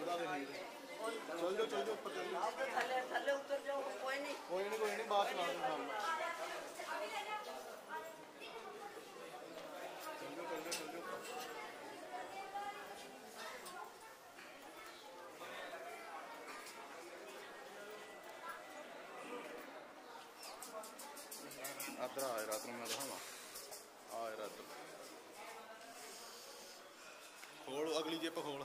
ਲੱਭਦਾ ਵੀ ਨਹੀਂ। ਚਲ ਜਾਓ ਚਲ ਕੋਈ ਨਹੀਂ। ਕੋਈ ਨਹੀਂ ਕੋਈ ਨਹੀਂ ਰਾਤ ਨੂੰ ਮੈਂ ਦਿਖਾਵਾਂ। ਆਇਆ ਰਾਤ ਖੋਲ ਅਗਲੀ ਜੇਬ ਖੋਲ।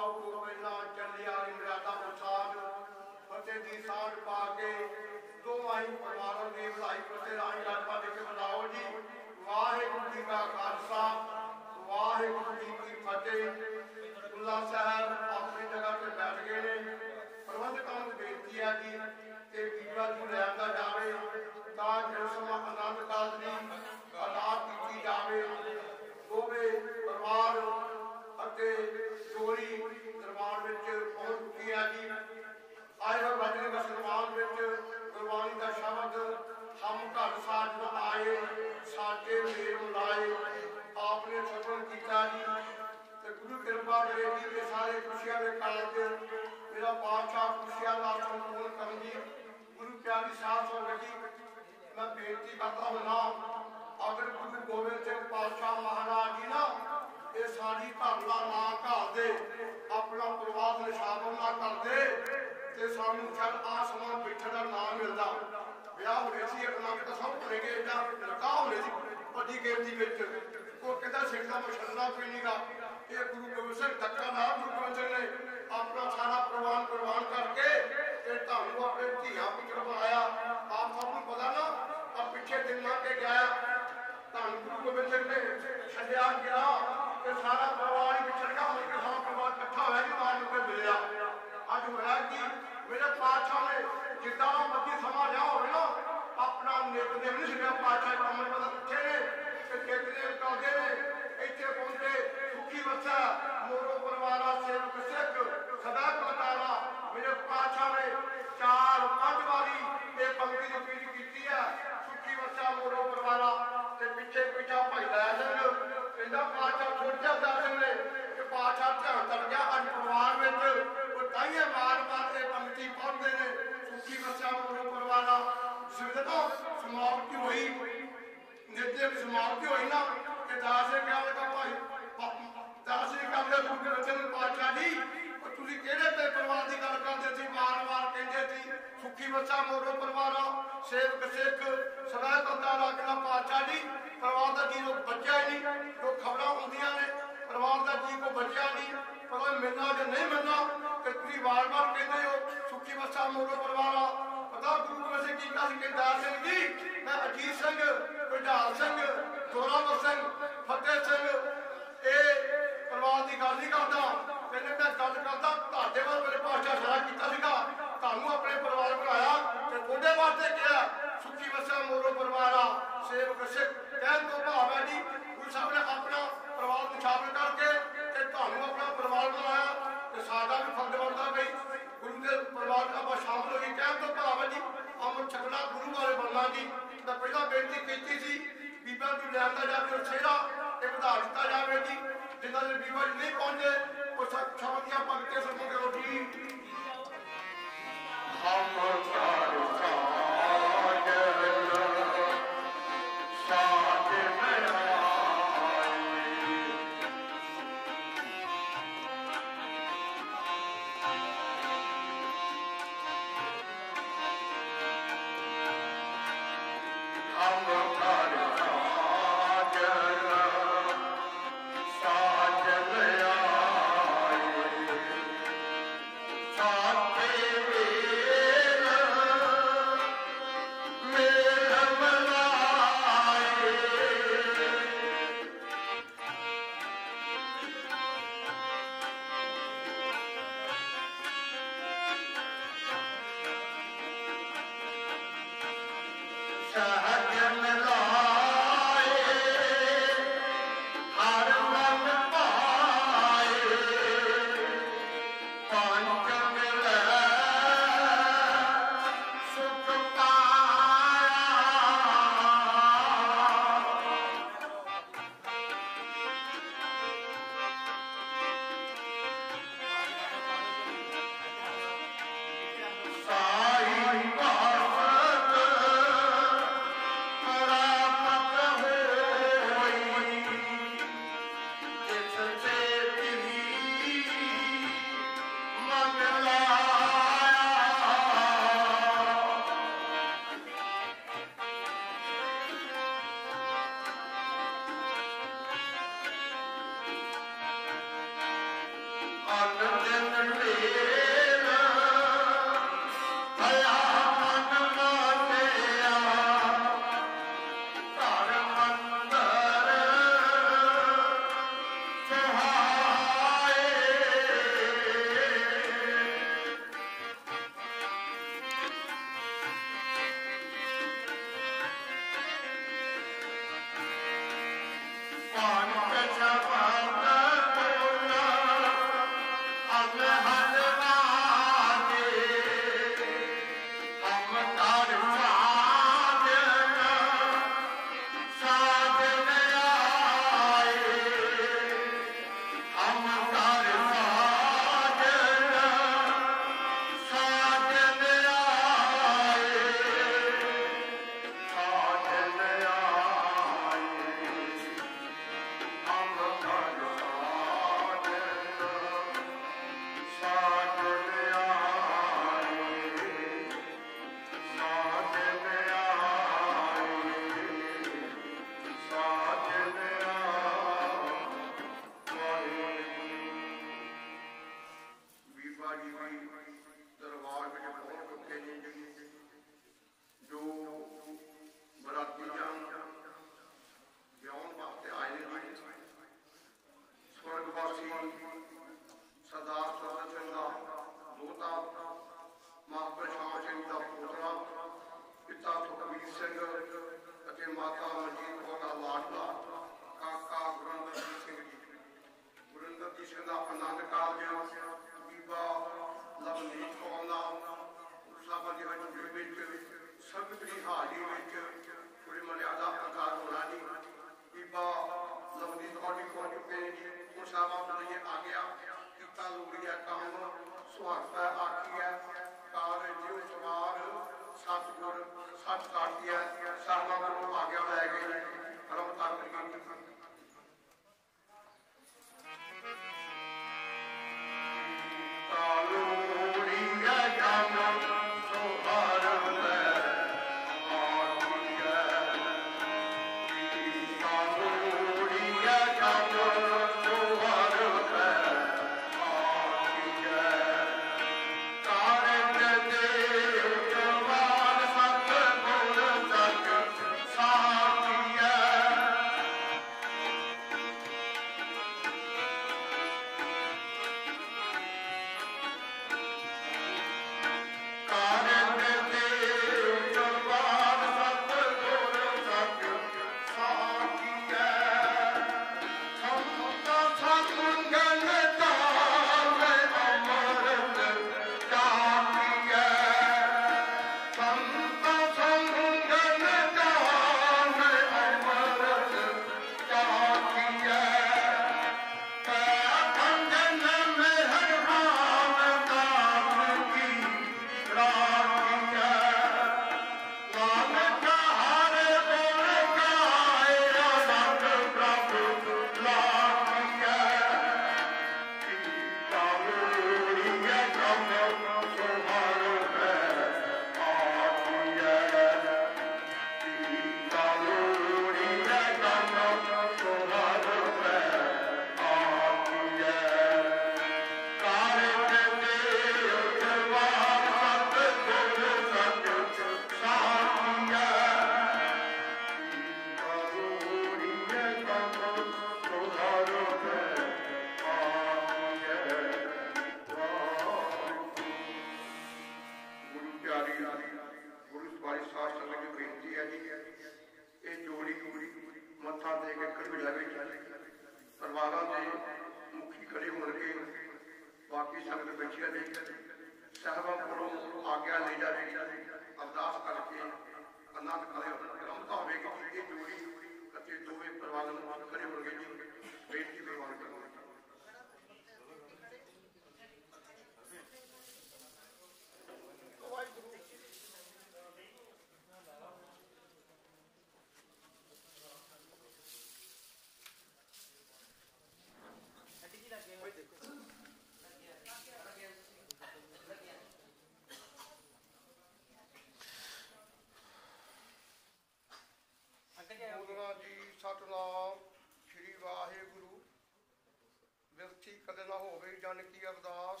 ਕੀ ਅਰਦਾਸ।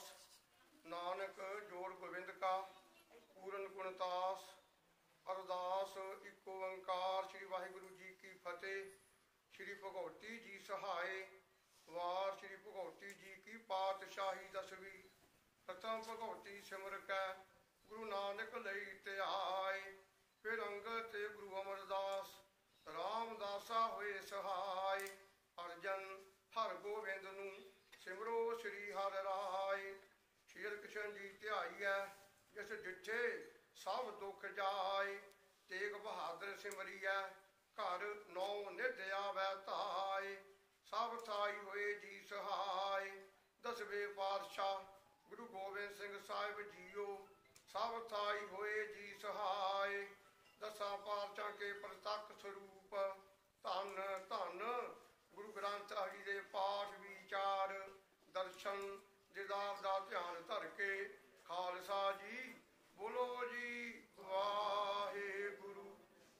ਨਾਨਕ ਜੋੜ ਗੋਬਿੰਦ ਕਾ, ਪੂਰਨ ਗੁਣਤਾਸ ਅਰਦਾਸ ਇੱਕ ਓੰਕਾਰ ਸ੍ਰੀ ਵਾਹਿਗੁਰੂ ਜੀ ਕੀ ਫਤਿਹ। ਸ੍ਰੀ ਭਗਵਤੀ ਜੀ ਸਹਾਏ। ਵਾਰ ਸ੍ਰੀ ਭਗਵਤੀ ਜੀ ਕੀ ਪਾਤਸ਼ਾਹੀ ਦਸਵੀ। ਪ੍ਰਥਮ ਭਗਵਤੀ ਸਿਮਰ ਕੈ, ਗੁਰੂ ਨਾਨਕ ਲਈ ਧਿਆਏ ਫਿਰ ਅੰਗਦ ਤੇ ਗੁਰੂ ਅਮਰਦਾਸ, ਰਾਮਦਾਸਾ ਹੋਏ ਸਹਾਈ ਅਰਜਨ ਹਰ ਗੋਬਿੰਦ ਨੂੰ ਸਿਮਰੋ ਸ੍ਰੀ ਹਰ ਕ੍ਰਿਸ਼ਨ ਜੀ ਧਿਆਈਐ ਜਿਸ ਡਿਠੇ ਸਭ ਦੁੱਖ ਜਾਏ, ਤੇਗ ਬਹਾਦਰ ਸਿਮਰੀਐ ਘਰ ਨੌ ਨਿਧ ਆਵੈ ਧਾਏ, ਸਭ ਥਾਈ ਹੋਏ ਜੀ ਸਹਾਈ ਦਸਵੇਂ ਪਾਤਸ਼ਾਹ ਗੁਰੂ ਗੋਬਿੰਦ ਸਿੰਘ ਸਾਹਿਬ ਜੀਓ, ਸਭ ਥਾਈ ਹੋਏ ਜੀ ਸਹਾਈ ਦਸਾਂ ਪਾਤਸ਼ਾਹਾਂ ਕੇ ਪ੍ਰਤੱਖ ਸਰੂਪ, ਧੰਨ ਧੰਨ, ਗੁਰੂ ਗ੍ਰੰਥ ਹਰੀ ਦੇ ਪਾਠ ਵਿਚਾਰ, ਦਰਸ਼ਨ ਦਿਦਾਰ ਦਾ ਧਿਆਨ ਧਰ ਕੇ ਖਾਲਸਾ ਜੀ, ਬੋਲੋ ਜੀ, ਵਾਹਿਗੁਰੂ।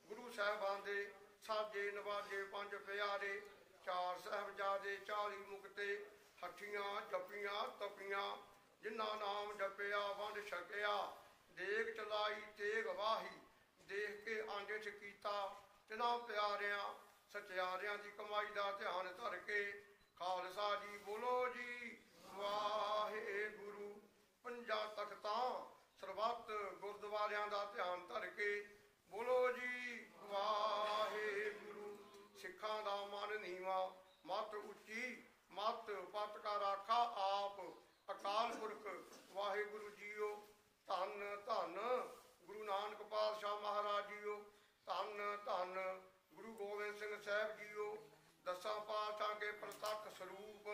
ਗੁਰੂ ਸਾਹਿਬਾਨ ਦੇ ਸਾਜੇ ਨਵਾਜੇ ਪੰਜ ਪਿਆਰੇ, ਚਾਰ ਸਾਹਿਬਜ਼ਾਦੇ 40 ਮੁਕਤੇ, ਹੱਠੀਆਂ ਜਪੀਆਂ ਤਪੀਆਂ, ਜਿਨ੍ਹਾਂ ਨਾਮ ਜਪਿਆ, ਵੰਡ ਛਕਿਆ, ਦੇਖ ਚਲਾਈ, ਤੇਗ ਵਾਹੀ, ਦੇਖ ਕੇ ਆਂਡੇ ਚ ਕੀਤਾ, ਤਿਨਾਂ ਪਿਆਰਿਆਂ, ਸਚਿਆਰਿਆਂ ਦੀ ਕਮਾਈ ਦਾ ਧਿਆਨ ਧਰ ਕੇ ਖਾਲਸਾ ਜੀ, ਬੋਲੋ ਜੀ। ਵਾਹਿਗੁਰੂ। ਪੰਜਾ ਤਖਤਾਂ ਸਰਬੱਤ ਗੁਰਦੁਆਰਿਆਂ ਦਾ ਧਿਆਨ ਧਰ ਕੇ ਬੋਲੋ ਜੀ, ਵਾਹਿਗੁਰੂ। ਸਿੱਖਾਂ ਦਾ ਮਨ ਨੀਵਾ, ਮਤ ਉੱਚੀ, ਮਤ ਪਤ ਕਾ ਰਾਖਾ ਆਪ। ਅਕਾਲ ਪੁਰਖ, ਵਾਹਿਗੁਰੂ ਜੀਓ। ਧੰਨ ਧੰਨ ਗੁਰੂ ਨਾਨਕ ਪਾਤਸ਼ਾਹ ਮਹਾਰਾਜ ਜੀਓ। ਧੰਨ ਧੰਨ ਗੁਰੂ ਗੋਬਿੰਦ ਸਿੰਘ ਸਾਹਿਬ ਜੀਓ। ਦਸਾਂ ਪਾਤਸ਼ਾਹ ਕੇ ਪ੍ਰਤੱਖ ਸਰੂਪ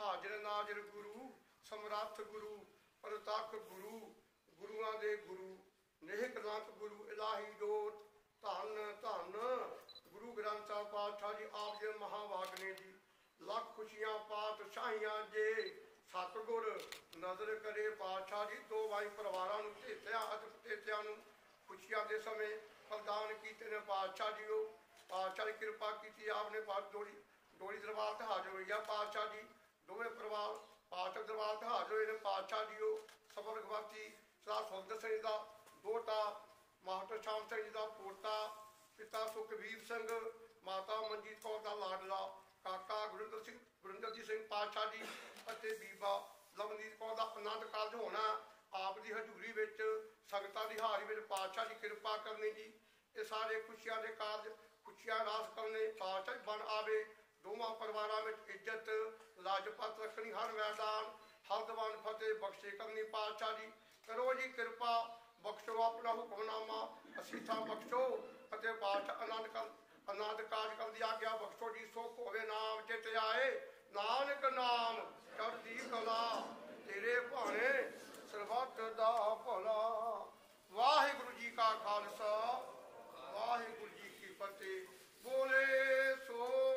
ਹਾਜ਼ਰ ਨਾਜ਼ਰ ਗੁਰੂ, ਸਮਰੱਥ ਗੁਰੂ, ਪ੍ਰਤੱਖ ਗੁਰੂ, ਗੁਰੂਆਂ ਦੇ ਗੁਰੂ ਨੇਹ ਗੁਰੂ, ਇਲਾਹੀ ਜੋਤ, ਧੰਨ ਧੰਨ। ਗੁਰੂ ਗ੍ਰੰਥ ਸਾਹਿਬ ਪਾਤਸ਼ਾਹ ਜੀ ਆਪ ਜੀ ਮਹਾਵਾਗਨੇ ਜੀ ਲੱਖ ਖੁਸ਼ੀਆਂ, ਪਾਤਸ਼ਾਹੀਆਂ ਜੇ ਸਤਿਗੁਰ ਨਜ਼ਰ ਕਰੇ ਪਾਤਸ਼ਾਹ ਜੀ। ਦੋ ਭਾਈ ਪਰਿਵਾਰਾਂ ਨੂੰ ਭੇਟਿਆ ਅਤੇ ਭੇਟਿਆਂ ਨੂੰ ਖੁਸ਼ੀਆਂ ਦੇ ਸਮੇਂ ਪ੍ਰਦਾਨ ਕੀਤੇ ਨੇ ਪਾਤਸ਼ਾਹ ਜੀਓ। ਪਾਤਸ਼ਾਹ ਦੀ ਕਿਰਪਾ ਕੀਤੀ ਆਪਨੇ ਬਾਤ ਡੋਲੀ ਡੋਲੀ ਦਰਬਾਰ ਤੇ ਹਾਜ਼ਰ ਹੋਈ ਆ ਪਾਤਸ਼ਾਹ ਜੀ। ਦੋਵੇਂ ਪਰਿਵਾਰ ਪਾਤਸ਼ਾਹ ਦਰਬਾਰ ਤੇ ਹਾਜ਼ਰ ਹੋਏ ਨੇ, ਪਾਤਸ਼ਾਹ ਜੀਓ ਸਬਰ ਗਵਾਤੀ ਸਦਾ ਸੁੰਦਰ ਸਿੰਘ ਦਾ ਦੋਤਾ, ਮਾਸਟਰ ਸ਼ਾਮ ਸਿੰਘ ਜੀ ਦਾ ਪੋਤਾ, ਪਿਤਾ ਸੁਖਵੀਰ ਸਿੰਘ, ਮਾਤਾ ਮਨਜੀਤ ਕੌਰ ਦਾ ਲਾਡਲਾ ਕਾਕਾ ਗੁਰਿੰਦਰ ਸਿੰਘ ਗੁਰਿੰਦਰਜੀਤ ਸਿੰਘ, ਪਾਤਸ਼ਾਹ ਜੀ ਅਤੇ ਬੀਬਾ ਲਵਨੀਤ ਕੌਰ ਦਾ ਆਨੰਦ ਕਾਲਜ ਹੋਣਾ ਆਪ ਦੀ ਹਜ਼ੂਰੀ ਵਿੱਚ, ਸੰਗਤਾਂ ਦੀ ਹਾਜ਼ਰੀ ਵਿੱਚ ਪਾਤਸ਼ਾਹ ਦੀ ਕਿਰਪਾ ਕਰਨੀ ਜੀ। ਇਹ ਸਾਰੇ ਖੁਸ਼ੀਆਂ ਦੇ ਕਾਰਜ, ਖੁਸ਼ੀਆਂ ਰਾਸ ਕਰਨੇ ਪਾਤਸ਼ਾਹ ਬਣ ਆਵੇ। ਦੋਵਾਂ ਪਰਿਵਾਰਾਂ ਵਿੱਚ ਇੱਜ਼ਤ, ਲਾਜਪਤ ਰੱਖਣੀ ਹਰ ਮੈਦਾਨ, ਹਰ ਦੀਵਾਨ ਫਤਿਹ, ਬਖਸ਼ੇ ਕਰਨੀ ਪਾਤਸ਼ਾਹ ਜੀ। ਕਰੋ ਜੀ ਕਿਰਪਾ, ਬਖਸ਼ੋ ਆਪਣਾ ਹੁਕਮਨਾਮਾ ਅਸੀਠਾ ਬਖਸ਼ੋ ਅਤੇ ਬਾਠ ਆਨੰਦ ਕਰ, ਆਨੰਦ ਕਾਜ ਕਰਨ ਦੀ ਆਗਿਆ ਬਖਸ਼ੋ ਜੀ। ਸੁਖ ਹੋਵੇ ਨਾਮ ਚਿਤ ਆਏ ਨਾਨਕ ਨਾਮ, ਚੜ੍ਹਦੀ ਕਲਾ, ਤੇਰੇ ਭਾਣੇ ਸਰਬੱਤ ਦਾ ਭਲਾ। ਵਾਹਿਗੁਰੂ ਜੀ ਕਾ ਖਾਲਸਾ, ਵਾਹਿਗੁਰੂ ਜੀ ਕੀ ਫਤਿਹ। ਬੋਲੇ ਸੋ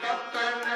Captain.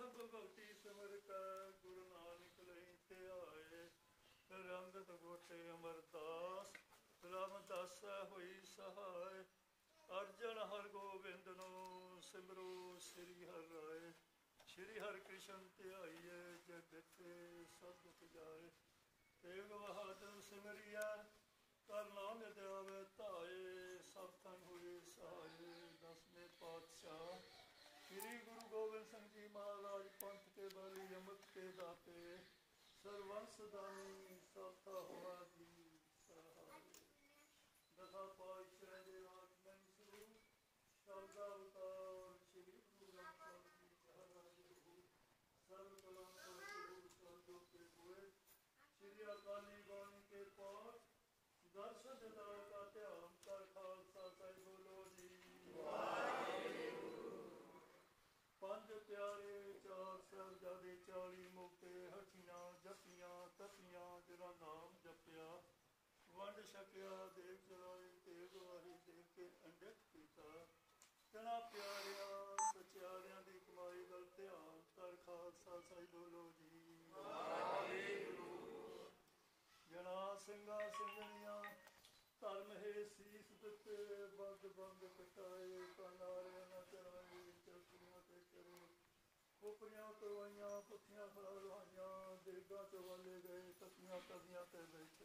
ਪ੍ਰਥਮ ਭਗਵਤੀ ਸਿਮਰ ਕੈ ਗੁਰੂ ਨਾਨਕ ਲਈ ਤੇ ਆਏ ਰੰਗਤ ਗੋਟੇ ਅਮਰਦਾਸ ਰਾਮਦਾਸ ਹੋਈ ਸਹਾਇ ਅਰਜਨ ਹਰ ਗੋਬਿੰਦ ਨੂੰ ਸਿਮਰੋ ਸ੍ਰੀ ਹਰਿ ਰਾਏ। ਸ਼੍ਰੀ ਹਰਿ ਕ੍ਰਿਸ਼ਨ ਧਿਆਈਏ ਜਗਤੇ ਸਭ ਦੁਖ ਤੇਗ ਬਹਾਦਰ ਸਿਮਰਿਆ, ਕਰ ਨਾਮ ਦੇਵੇ ਧਾਏ, ਸਭ ਤਨ ਹੋਏ ਸਹਾਏ। ਦਸਵੇਂ ਪਾਤਸ਼ਾਹ, ਸ੍ਰੀ ਗੁਰੂ ਗੋਬਿੰਦ ਸਿੰਘ ਜੀ ਮਹਾਰਾਜ सर्वसदानि ਵੰਡ ਛਕਿਆ ਦੇਵ ਚਲਾਏ ਤੇਗ ਵਾਹੀ ਦੇਵ ਕੇ ਅੰਡਕ ਕੀਤਾ। ਜਨਾ ਪਿਆਰਿਆਂ, ਸਚਿਆਰਿਆਂ ਦੀ ਕਮਾਈ ਵੱਲ ਧਿਆਨ। ਕਰ ਖਾਲਸਾ ਸਾਹਿਬ ਬੋਲੋ ਜੀ। ਜਨਾ ਸਿੰਘਾਂ ਸਿੰਘਣੀਆਂ, ਧਰਮ ਹੈ ਸੀਸ ਦਿੱਤੇ, ਬੰਦ ਬੰਦ ਕਟਾਏ ਕਨਾਰੇ ਨਾ ਚਰਾਏ ਚਰਖੀਆਂ ਤੇ ਚਰੇ ਕੋਪਰੀਆਂ ਕਰਵਾਈਆਂ ਪੁੱਠੀਆਂ ਖੜਾਈਆਂ ਦੇਗਾ ਚਵਾਲੇ ਗਏ ਤਸੀਆਂ ਤਸੀਆਂ ਤੇ ਬੈਠੇ।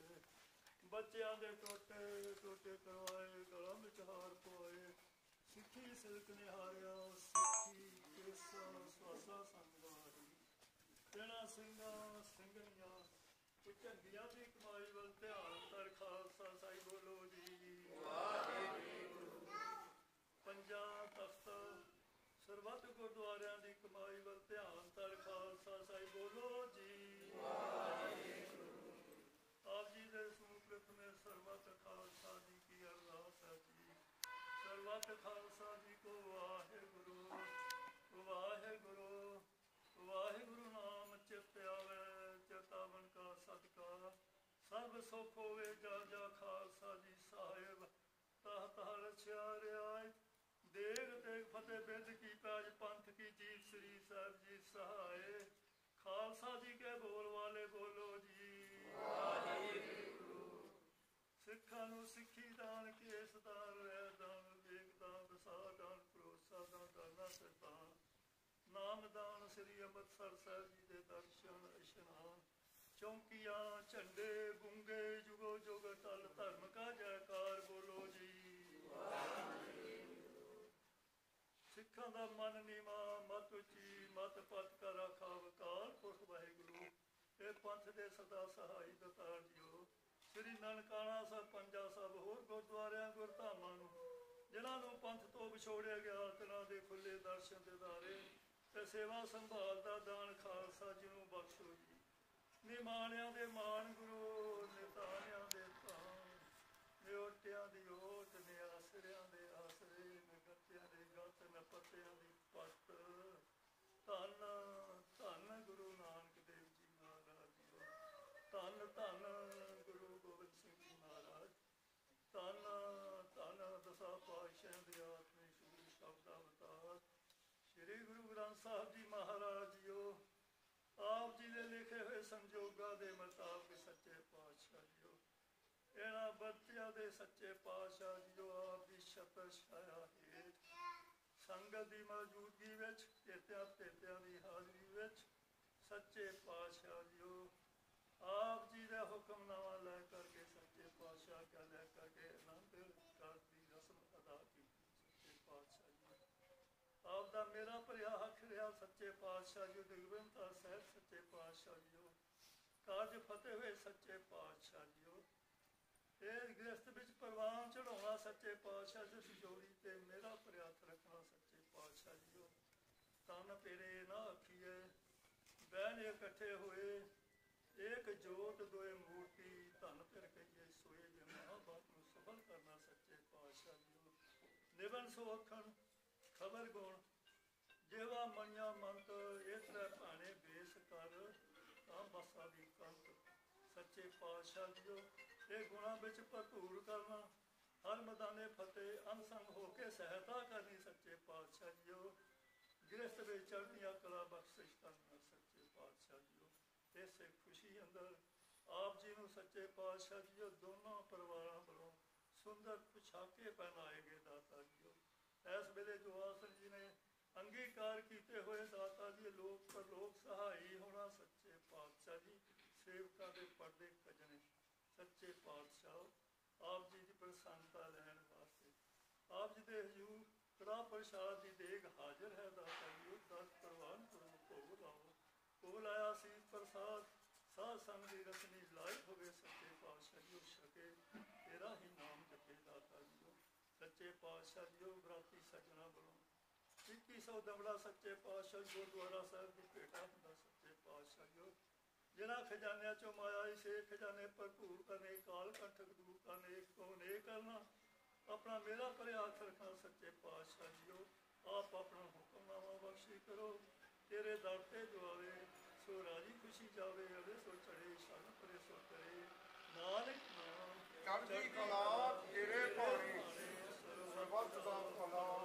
ਬੱਚਿਆਂ ਦੇ ਟੋਟੇ ਟੋਟੇ ਕਰਵਾਏ, ਗਲਾਂ ਵਿੱਚ ਹਾਰ ਪਵਾਏ। ਸਿੱਖੀ ਸਿਲਕ ਨਿਹਾਰਿਆ ਸਿੱਖੀ ਕੇਸਾ, ਸਵਾਸਾ ਸੰਗਵਾਰੀ। ਤੇਣਾ ਸਿੰਘਾਂ, ਸਿੰਘਣੀਆਂ ਉਹ ਦੀ ਕਮਾਈ ਵੱਲ ਧਿਆਨ ਕਰ ਖਾਲਸਾ ਸਾਈ ਬੋਲੋ ਜੀ ਪੰਜਾਂ ਤਖਤ ਸਰਬੱਤ ਗੁਰਦੁਆਰਿਆਂ ਦੀ ਕਮਾਈ ਵੱਲ ਧਿਆਨ ਕਰ ਖਾਲਸਾ ਸਾਈ ਬੋਲੋ ਜੀ ਆਪ ਜੀ ਦੇ ਸਮੂਹ ਮੇ ਸਰਬੱਤ ਖਾਲਸਾ ਜੀ ਕੀ ਅਰਦਾਸ ਹੈ ਜੀ ਸਰਬੱਤ ਖਾਲਸਾ ਜੀ ਕੋ ਵਾਹਿਗੁਰੂ ਵਾਹਿਗੁਰੂ ਵਾਹਿਗੁਰੂ ਨਾਮ ਚਿਤ ਆਵੇ ਕਾ ਸਦਕਾ ਸਭ ਸੁਖ ਹੋਵੇ ਜਾ ਜਾ ਖਾਲਸਾ ਜੀ ਸਾਹਿਬ ਤਹ ਤਹ ਰਛਿਆ ਰਿਆਇ ਦੇਗ ਤੇਗ ਫਤਿਹ ਬਿੰਦ ਕੀ ਪੈਜ ਪੰਥ ਕੀ ਜੀਤ ਸ੍ਰੀ ਸਾਹਿਬ ਜੀ ਸਹਾਏ ਖਾਲਸਾ ਜੀ ਕੇ ਬੋਲ ਵਾਲੇ ਬੋਲੋ ਜੀ ਸਿੱਖਾਂ ਨੂੰ ਸਿੱਖੀ ਦਾਨ ਕੇਸ ਅੰਮ੍ਰਿਤਸਰ ਸਾਹਿਬ ਜੀ ਦੇ ਦਰਸ਼ਨ ਇਸ਼ਨਾਨ ਚੌਂਕੀਆਂ, ਝੰਡੇ ਗੁੰਗੇ, ਜੁਗੋ ਜੁਗ ਟਲ ਧਰਮ ਕਾ ਜੈਕਾਰ ਬੋਲੋ ਜੀ। ਸਿੱਖਾਂ ਦਾ ਮਨ ਨੀਵਾ, ਮਤ ਉੱਚੀ, ਮਤ ਪਤ ਕਾ ਰਾਖਾ ਵਕਾਰ ਪੁਰਖ ਵਾਹਿਗੁਰੂ। ਇਹ ਪੰਥ ਦੇ ਸਦਾ ਸਹਾਈ ਦਤਾਰ ਜੀਓ। ਸ੍ਰੀ ਨਨਕਾਣਾ ਸਾਹਿਬ, ਪੰਜਾ ਸਾਹਿਬ, ਹੋਰ ਗੁਰਦੁਆਰਿਆਂ, ਗੁਰਧਾਮਾਂ ਨੂੰ, ਜਿਨ੍ਹਾਂ ਨੂੰ ਪੰਥ ਤੋਂ ਵਿਛੋੜਿਆ ਗਿਆ, ਤਿਨਾਂ ਦੇ ਖੁੱਲੇ ਦਰਸ਼ਨ ਦਿਦਾਰੇ। ਤੇ ਸੇਵਾ ਸੰਭਾਲ ਦਾ ਦਾਨ ਖਾਲਸਾ ਜੀ ਨੂੰ ਬਖਸ਼ੋ ਜੀ। ਨਿਮਾਣਿਆਂ ਦੇ ਮਾਣ ਗੁਰੂ, ਨਿਤਾਣਿਆਂ ਦੇ ਤਾਣ ਨਿਉਟਿਆਂ ਦੀ ਓਟ, ਨਿਆਸਰਿਆਂ ਦੇ ਆਸਰੇ ਨਗਤਿਆਂ ਦੇ ਗਤ ਨਪਤਿਆਂ ਦੀ ਪੱਟ। ਧੰਨ ਗੁਰੂ ਨਾਨਕ ਦੇਵ ਜੀ ਮਹਾਰਾਜ ਜੀ ਧੰਨ ਧੰਨ ਗੁਰੂ ਗੋਬਿੰਦ ਸਿੰਘ ਜੀ ਮਹਾਰਾਜ ਧੰਨ ਧੰਨ ਦਸਾਂ ਪਾਤਸ਼ਾਹਾਂ ਦੇ ਆਤਮੇ ਸ਼ੁਰੂ ਸ਼ਬਦ ਅਵਤਾਰ ਸ੍ਰੀ ਗੁਰੂ ਗ੍ਰੰਥ ਸਾਹਿਬ ਜੀ ਮਹਾਰਾਜ ਜੀਓ, ਆਪ ਜੀ ਦੇ ਲਿਖੇ ਹੋਏ ਸੰਜੋਗਾਂ ਦੇ ਮੁਤਾਬਕ ਸੱਚੇ ਪਾਤਸ਼ਾਹ ਜੀਓ। ਇਹਨਾਂ ਬੱਚਿਆਂ ਦੇ ਸੱਚੇ ਪਾਤਸ਼ਾਹ ਜੀਓ, ਆਪ ਦੀ ਛਤਰ ਛਾਇਆ ਹੇਠ, ਸੰਗਤ ਦੀ ਮੌਜੂਦਗੀ ਵਿੱਚ ਤੇਤਿਆਂ ਤੇਤਿਆਂ ਦੀ ਹਾਜ਼ਰੀ ਵਿੱਚ ਸੱਚੇ ਪਾਤਸ਼ਾਹ ਜੀਓ। ਆਪ ਜੀ ਦਾ ਹੁਕਮਨਾਮਾ ਲੈ ਕਰਕੇ ਸੱਚੇ ਪਾਤਸ਼ਾਹ ਕਾ ਲੈ ਕਰਕੇ ਆਨੰਦ ਕਾਰ ਦੀ ਰਸਮ ਅਦਾ ਕੀਤੀ। ਸੱਚੇ ਪਾਤਸ਼ਾਹ ਜੀ ਆਪ ਦਾ ਮੇਰਾ ਭਰਿਆ ਹੱਕ ਸੱਚੇ ਪਾਤਸ਼ਾਹ ਜੀ ਦਿਗਵੰਤਾ ਸਾਹਿਬ ਸੱਚੇ ਪਾਤਸ਼ਾਹ ਜੀਓ ਕਾਜ ਫਤਿਹ ਹੋਏ ਸੱਚੇ ਪਾਤਸ਼ਾਹ ਜੀ ਇਹ ਗ੍ਰਸਤ ਵਿੱਚ ਪ੍ਰਵਾਨ ਚੜਾਉਣਾ ਸੱਚੇ ਪਾਤਸ਼ਾਹ ਜੀ ਜੋੜੀ ਤੇ ਮੇਰਾ ਭਰਿਆ ਰੱਖਣਾ ਸੱਚੇ ਪਾਤਸ਼ਾਹ ਜੀਓ ਤਨ ਪੇਰੇ ਨਾ ਆਖੀਏ ਬਹਿਣ ਇਕੱਠੇ ਹੋਏ। ਇੱਕ ਜੋਤ ਦੋਏ ਮੂਰਤੀ, ਧਨ ਫਿਰ ਕਹੀਏ ਸੋਏ ਜਮਾ ਬਾਤ ਨੂੰ ਸਫਲ ਕਰਨਾ ਸੱਚੇ ਪਾਤਸ਼ਾਹ ਜੀਓ ਨਿਵਨ ਸੋ ਅੱਖਣ ਖਬਰ ਗੁਣ ਜੇਵਾ ਮਣਿਆ ਮੰਤ ਇਸ ਭਾਣੇ ਬੇਸ ਕਰ, ਤਾਂ ਬਸਾ ਦੀ ਕੰਤ। ਸੱਚੇ ਪਾਤਸ਼ਾਹ ਜੀਓ, ਇਹ ਗੁਣਾ ਵਿੱਚ ਭਰਪੂਰ ਕਰਨਾ। ਹਰ ਮੈਦਾਨੇ ਫਤਿਹ, ਅਨਸੰਗ ਹੋ ਕੇ ਸਹਾਇਤਾ ਕਰਨੀ ਸੱਚੇ ਪਾਤਸ਼ਾਹ ਜੀਓ। ਗ੍ਰਸਤ ਵਿੱਚ ਚੜ੍ਹਦੀਆਂ ਕਲਾ ਬਖਸ਼ਿਸ਼ ਕਰਨਾ ਸੱਚੇ ਪਾਤਸ਼ਾਹ ਜੀਓ। ਇਸੇ ਖੁਸ਼ੀ ਅੰਦਰ ਆਪ ਜੀ ਨੂੰ ਸੱਚੇ ਪਾਤਸ਼ਾਹ ਜੀਓ, ਦੋਨਾਂ ਪਰਿਵਾਰਾਂ ਵੱਲੋਂ ਸੁੰਦਰ ਪੁਛਾਕੇ ਪਹਿਨਾਏ ਗਏ ਦਾਤਾ ਜੀਓ। ਇਸ ਵੇਲੇ ਜੋ ਆਸਨ ਜੀ ਨੇ ਅੰਗੀਕਾਰ ਕੀਤੇ ਹੋਏ ਦਾਤਾ ਜੀ, ਲੋਕ ਪਰ ਲੋਕ ਸਹਾਈ ਹੋਣਾ ਸੱਚੇ ਪਾਤਸ਼ਾਹ ਜੀ, ਸੇਵਕਾਂ ਦੇ ਪਰਦੇ ਕੱਜਣੇ ਸੱਚੇ ਪਾਤਸ਼ਾਹ। ਆਪ ਜੀ ਦੀ ਪ੍ਰਸੰਨਤਾ ਲੈਣ ਵਾਸਤੇ। ਆਪ ਜੀ ਦੇ ਹਜੂਰ ਕੜਾ ਪ੍ਰਸ਼ਾਦ ਦੀ ਦੇਗ ਹਾਜ਼ਰ ਹੈ, ਦਾਤਾ ਜੀ ਦਸ ਪ੍ਰਵਾਨ ਕਰੋ ਭੋਗ ਲਾਓ। ਭੋਗ ਲਾਇਆ ਸੀ, ਪ੍ਰਸਾਦ, ਸਾਧ ਸੰਗ ਦੀ ਰਸਨੀ ਲਾਇਕ ਹੋਵੇ ਸੱਚੇ ਪਾਤਸ਼ਾਹ ਜੀ ਛਕੇ, ਤੇਰਾ ਹੀ ਨਾਮ ਜਪੇ ਦਾਤਾ ਜੀ ਸੱਚੇ ਪਾਤਸ਼ਾਹ ਜੀ ਬਰਾਤੀ ਸੱਜਣਾ ਵੱਲੋਂ 2100 ਦਮੜਾ ਸੱਚੇ ਪਾਤਸ਼ਾਹ ਗੁਰਦੁਆਰਾ ਸਾਹਿਬ ਦੀ ਭੇਟਾ ਹੁੰਦਾ ਸੱਚੇ ਪਾਤਸ਼ਾਹ ਜੀ। ਜਿਨ੍ਹਾਂ ਖਜ਼ਾਨਿਆਂ ਚੋਂ ਮਾਇਆ ਇਸੇ ਖਜ਼ਾਨੇ ਭਰਪੂਰ ਕਰਨੇ, ਕਾਲ ਕੰਠਕ ਦੂਰ ਕਰਨੇ ਕੋ ਨੇ ਕਰਨਾ। ਆਪਣਾ ਮੇਰਾ ਭਰਿਆ ਹੱਥ ਸੱਚੇ ਪਾਤਸ਼ਾਹ ਜੀਓ। ਆਪ ਆਪਣਾ ਹੁਕਮਨਾਮਾ ਬਖਸ਼ੀ ਕਰੋ। ਤੇਰੇ ਦਰ ਤੇ ਦੁਆਵੇ ਸੋ ਰਾਜੀ ਖੁਸ਼ੀ ਜਾਵੇ ਅਵੇ ਸੋ ਚੜੇ ਸ਼ਰਨ ਪਰੇ ਸੋ ਕਰੇ ਨਾਨਕ ਨਾਮ ਚੜ੍ਹਦੀ ਕਲਾ ਤੇਰੇ ਭਾਣੇ, ਸਰਬੱਤ ਦਾ ਭਲਾ।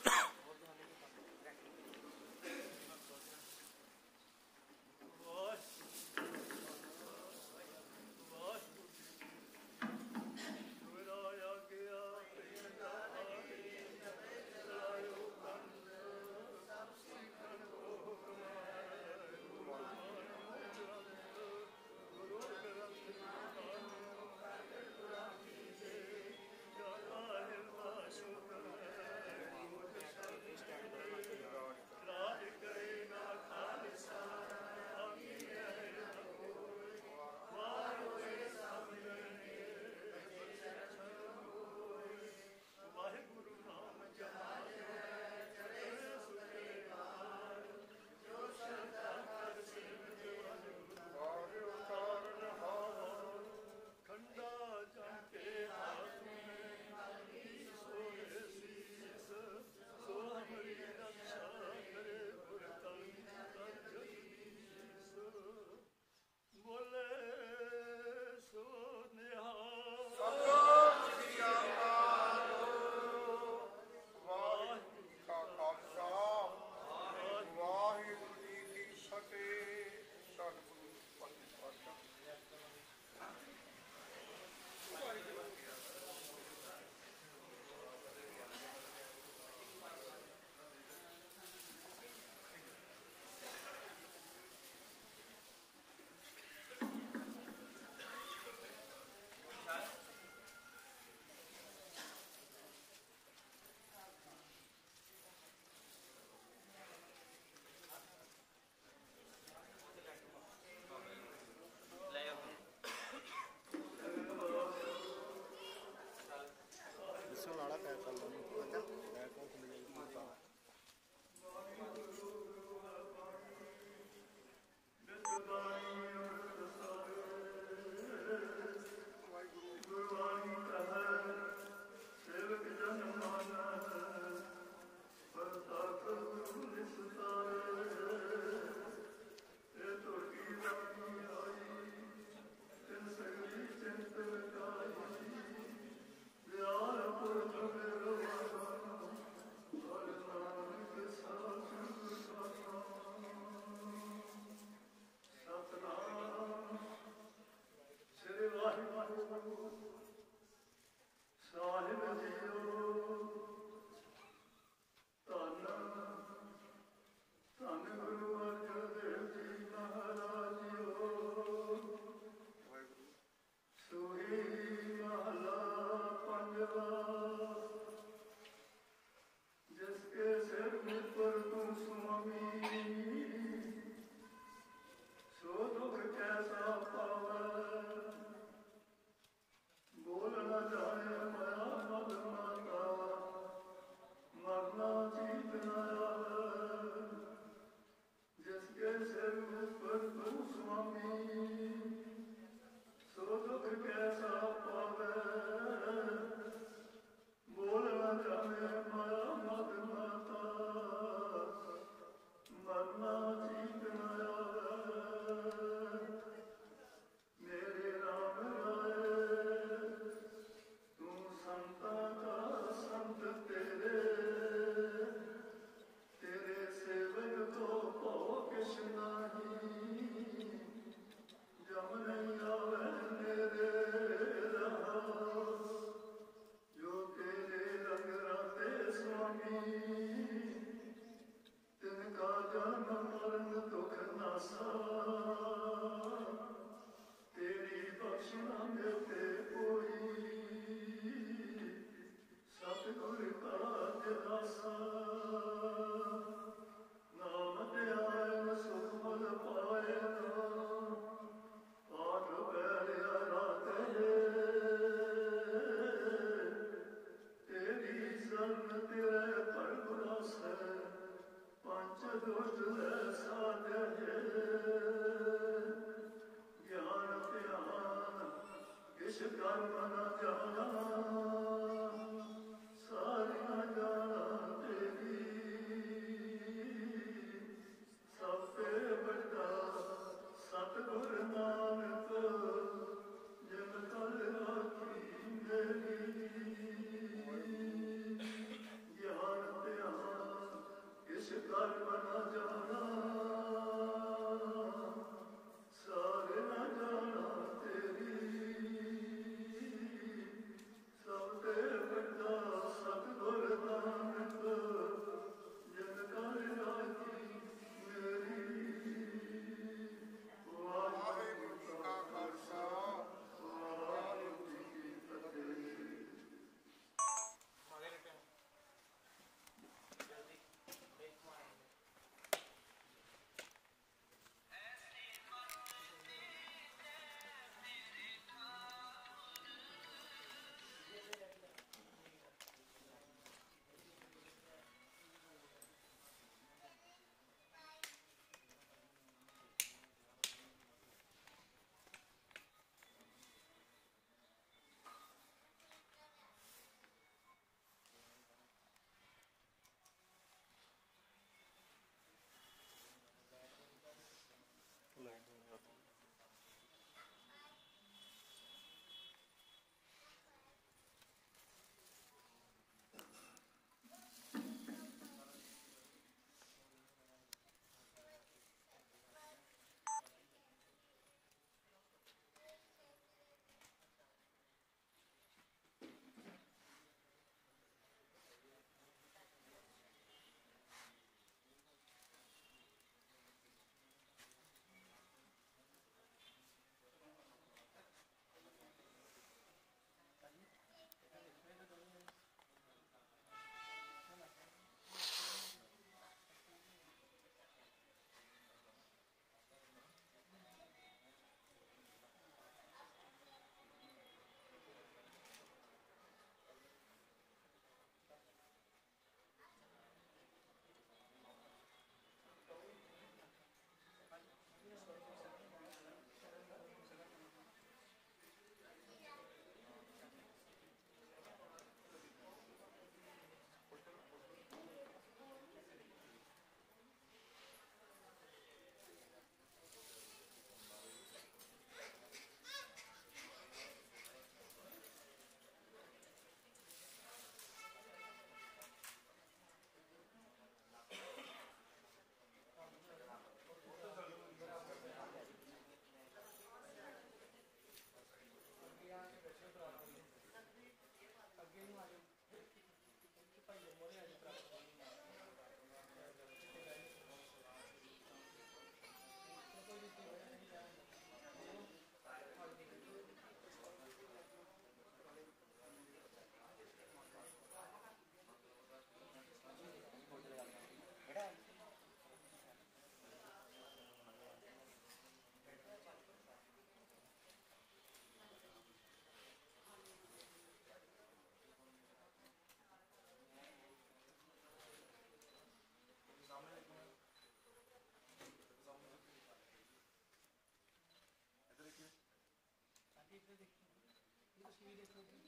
ਇਹ ਤਸਵੀਰ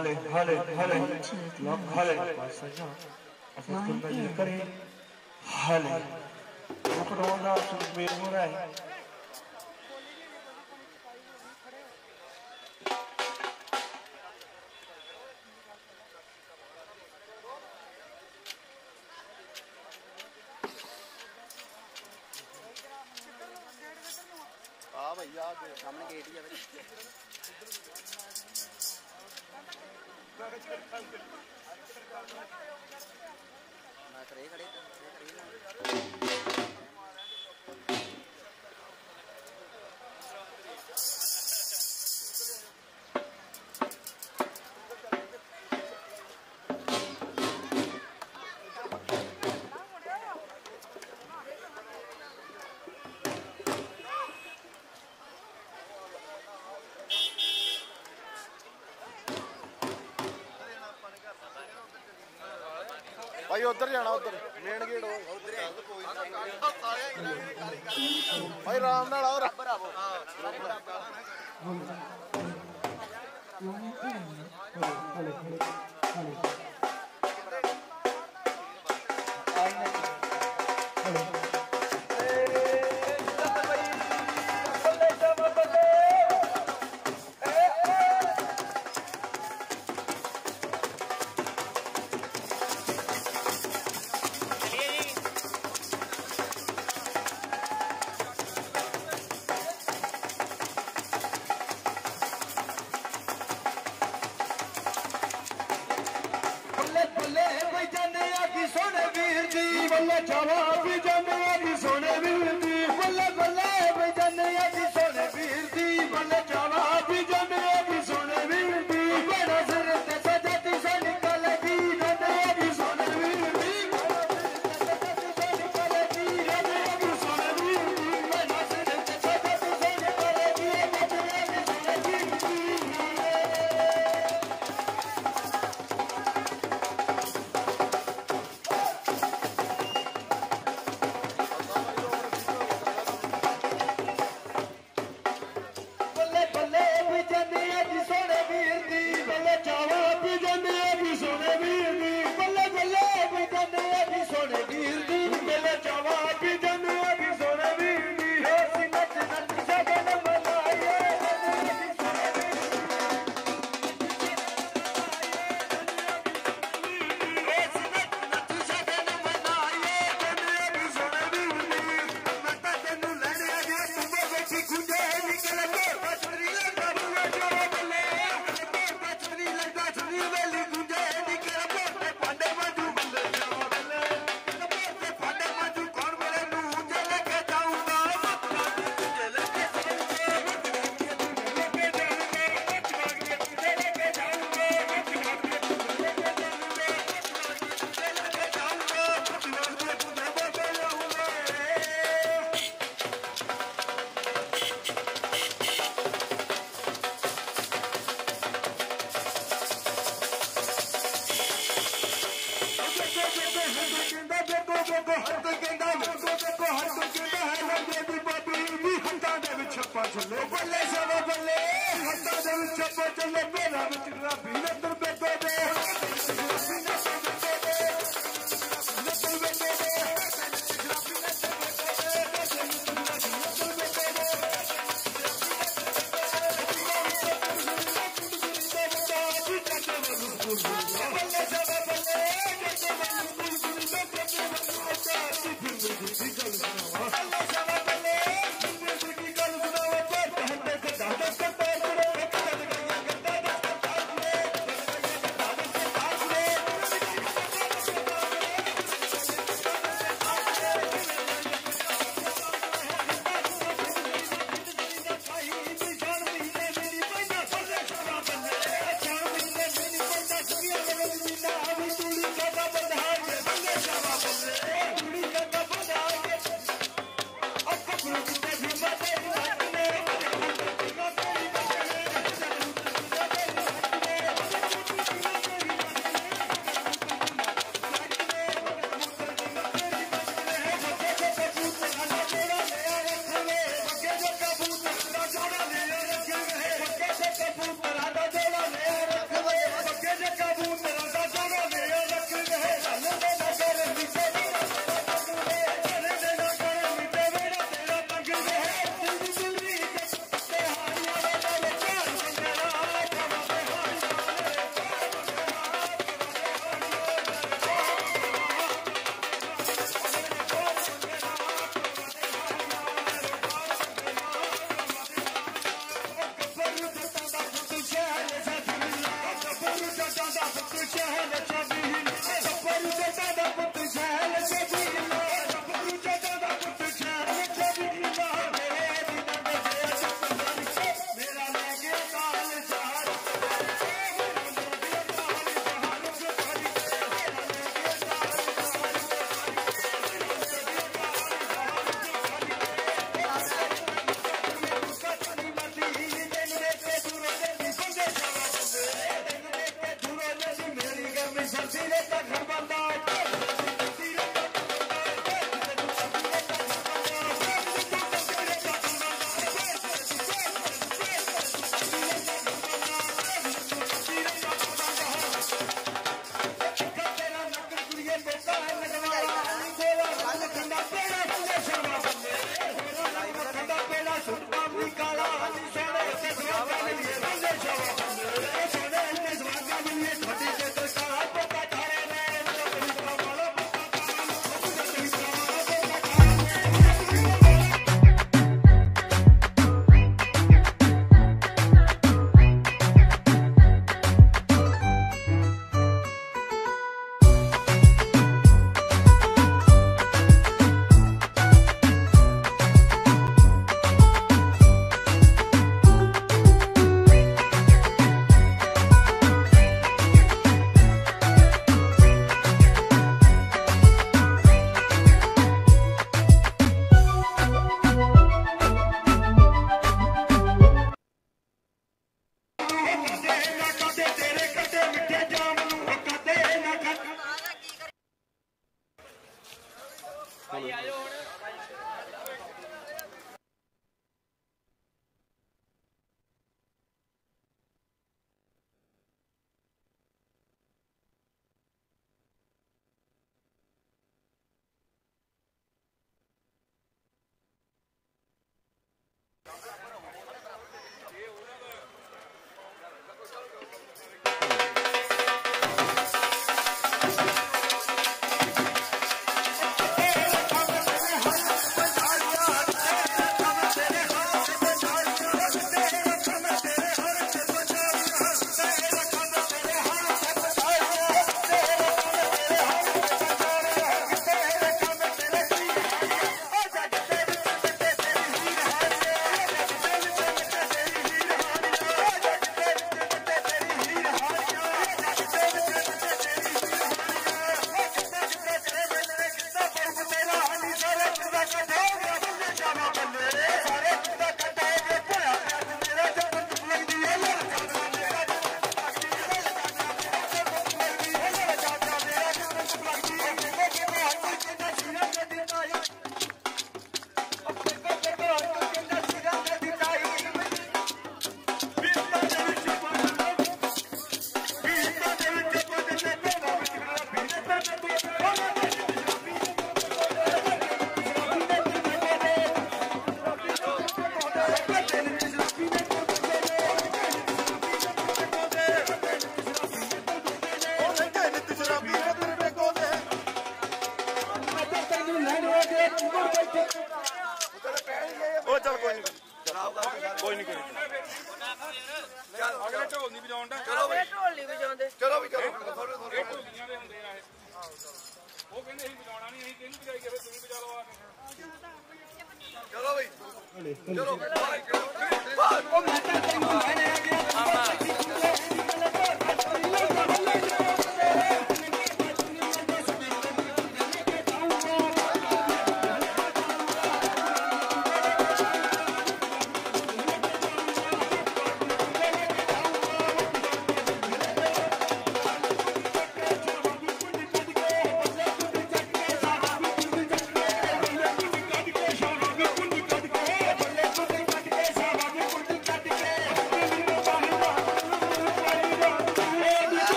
हले हले हले हले नहीं करे हले रोना सुबह हो रहा है। हाँ भैया सामने गेट ही। ਮੈਂ ਕਰੇ ਖੜੇ ਭਾਈ ਉਧਰ ਜਾਣਾ ਉਧਰ ਮੇਨ ਗੇਟ ਉਧਰ ਭਾਈ ਆਰਾਮ ਨਾਲ ਆਓ ਰੱਬ ਰਾਵੋ ਹਾਂ ਰੱਬ ਰਾਵੋ Thank you.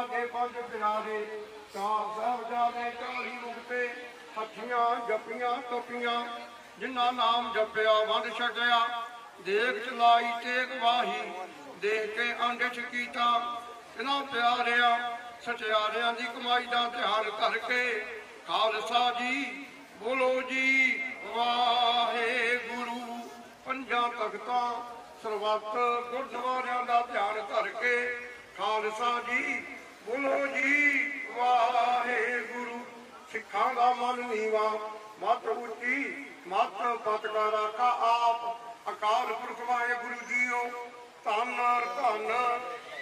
ਸਾਜੇ ਪੰਜ ਪਿਆਰੇ ਚਾਰ ਸਾਹਿਬਜ਼ਾਦੇ ਚਾਲੀ ਮੁਕਤੇ, ਹੱਥੀਆਂ, ਜੱਪੀਆਂ, ਟੋਪੀਆਂ, ਜਿਨ੍ਹਾਂ ਨਾਮ ਜਪਿਆ, ਵੰਡ ਛਕਿਆ। ਦੇਖ ਚਲਾਈ ਤੇਗ ਵਾਹੀ, ਦੇਖ ਕੇ ਅੰਡਛ ਕੀਤਾ। ਇਹਨਾਂ ਪਿਆਰਿਆਂ, ਸਚਿਆਰਿਆਂ ਦੀ ਕਮਾਈ ਦਾ ਧਿਆਨ ਕਰਕੇ ਖਾਲਸਾ ਜੀ ਬੋਲੋ ਜੀ, ਵਾਹਿਗੁਰੂ। ਪੰਜਾਂ ਤਖਤਾਂ, ਸਰਬੱਤ ਗੁਰਦੁਆਰਿਆਂ ਦਾ ਧਿਆਨ ਕਰਕੇ ਖਾਲਸਾ ਜੀ ਬੋਲੋ ਜੀ, ਵਾਹਿਗੁਰੂ। ਸਿੱਖਾਂ ਦਾ ਮਨ ਨੀਵਾ, ਮਤ ਉੱਚੀ, ਮਤ ਪਤਕਾ ਰਾਖਾ ਆਪ। ਅਕਾਲ ਪੁਰਖ ਵਾਹਿਗੁਰੂ ਜੀਓ, ਧੰਨ ਧੰਨ।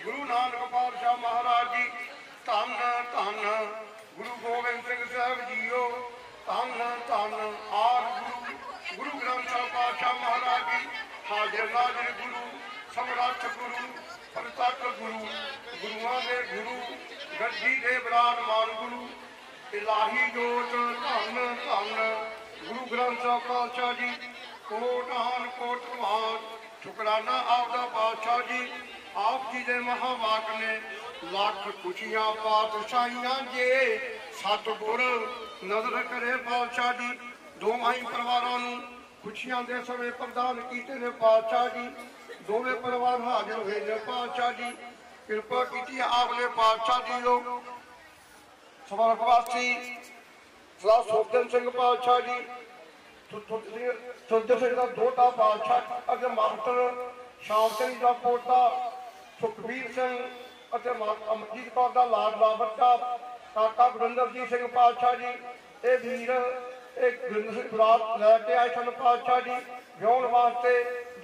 ਗੁਰੂ ਨਾਨਕ ਪਾਤਸ਼ਾਹ ਮਹਾਰਾਜ ਜੀ, ਧੰਨ ਧੰਨ। ਗੁਰੂ ਗੋਬਿੰਦ ਸਿੰਘ ਸਾਹਿਬ ਜੀਓ, ਧੰਨ ਧੰਨ। ਆਪ ਗੁਰੂ ਗੁਰੂ ਗ੍ਰੰਥ ਸਾਹਿਬ ਪਾਤਸ਼ਾਹ ਮਹਾਰਾਜ ਜੀ, ਹਾਜ਼ਰ ਨਾਜ਼ਰ ਗੁਰੂ, ਸਮਰੱਥ ਗੁਰੂ। ਪ੍ਰਤੱਖ ਗੁਰੂ, ਗੁਰੂਆਂ ਦੇ ਗੁਰੂ, ਗੱਦੀ ਦੇ ਬਰਾਨਮਾਨ ਗੁਰੂ ਇਲਾਹੀ ਜੋਤ ਧੰਨ ਧੰਨ ਗੁਰੂ ਗ੍ਰੰਥ ਸਾਹਿਬ ਪਾਤਸ਼ਾਹ ਜੀ, ਕੋਟ ਆਨ ਕੋਟ ਕਮਾਨ ਸ਼ੁਕਰਾਨਾ ਆਪ ਦਾ ਪਾਤਸ਼ਾਹ ਜੀ, ਆਪ ਜੀ ਦੇ ਮਹਾਵਾਕ ਨੇ ਲੱਖ ਖੁਸ਼ੀਆਂ ਪਾਤਸ਼ਾਹੀਆਂ ਜੇ। ਸਤਿਗੁਰ ਨਜ਼ਰ ਕਰੇ ਪਾਤਸ਼ਾਹ ਜੀ ਦੋਵਾਂ ਹੀ ਪਰਿਵਾਰਾਂ ਨੂੰ ਖੁਸ਼ੀਆਂ ਦੇ ਸਮੇਂ ਪ੍ਰਦਾਨ ਕੀਤੇ ਨੇ ਪਾਤਸ਼ਾਹ ਜੀ। ਦੋਵੇਂ ਪਰਿਵਾਰ ਹਾਜ਼ਰ ਹੋਏ ਨੇ। ਪਾਤਸ਼ਾਹ ਜੀ, ਕਿਰਪਾ ਕੀਤੀ ਆਪ ਪਾਤਸ਼ਾਹ ਜੀ ਨੂੰ। ਸਵਰਗਵਾਸੀ ਸਦਾ ਸੋਧਨ ਸਿੰਘ ਪਾਤਸ਼ਾਹ ਜੀ ਸੁਰਜਰ ਸਿੰਘ ਦਾ ਦੋਤਾ ਪਾਤਸ਼ਾਹ ਅਤੇ ਮਾਸਟਰ ਸ਼ਾਮ ਸਿੰਘ ਦਾ ਪੋਤਾ ਸੁਖਬੀਰ ਸਿੰਘ ਅਤੇ ਮਾਤਾ ਅਮਰਜੀਤ ਕੌਰ ਦਾ ਲਾਡਲਾ ਬੱਚਾ ਕਾਕਾ ਗੁਰਿੰਦਰਜੀਤ ਸਿੰਘ ਪਾਤਸ਼ਾਹ ਜੀ, ਇਹ ਵੀਰ, ਇਹ ਗੁਰਿੰਦਰ ਸਿੰਘ ਬਰਾਤ ਲੈ ਕੇ ਆਏ ਸਨ ਪਾਤਸ਼ਾਹ ਜੀ। ਵਿਆਹਣ ਵਾਸਤੇ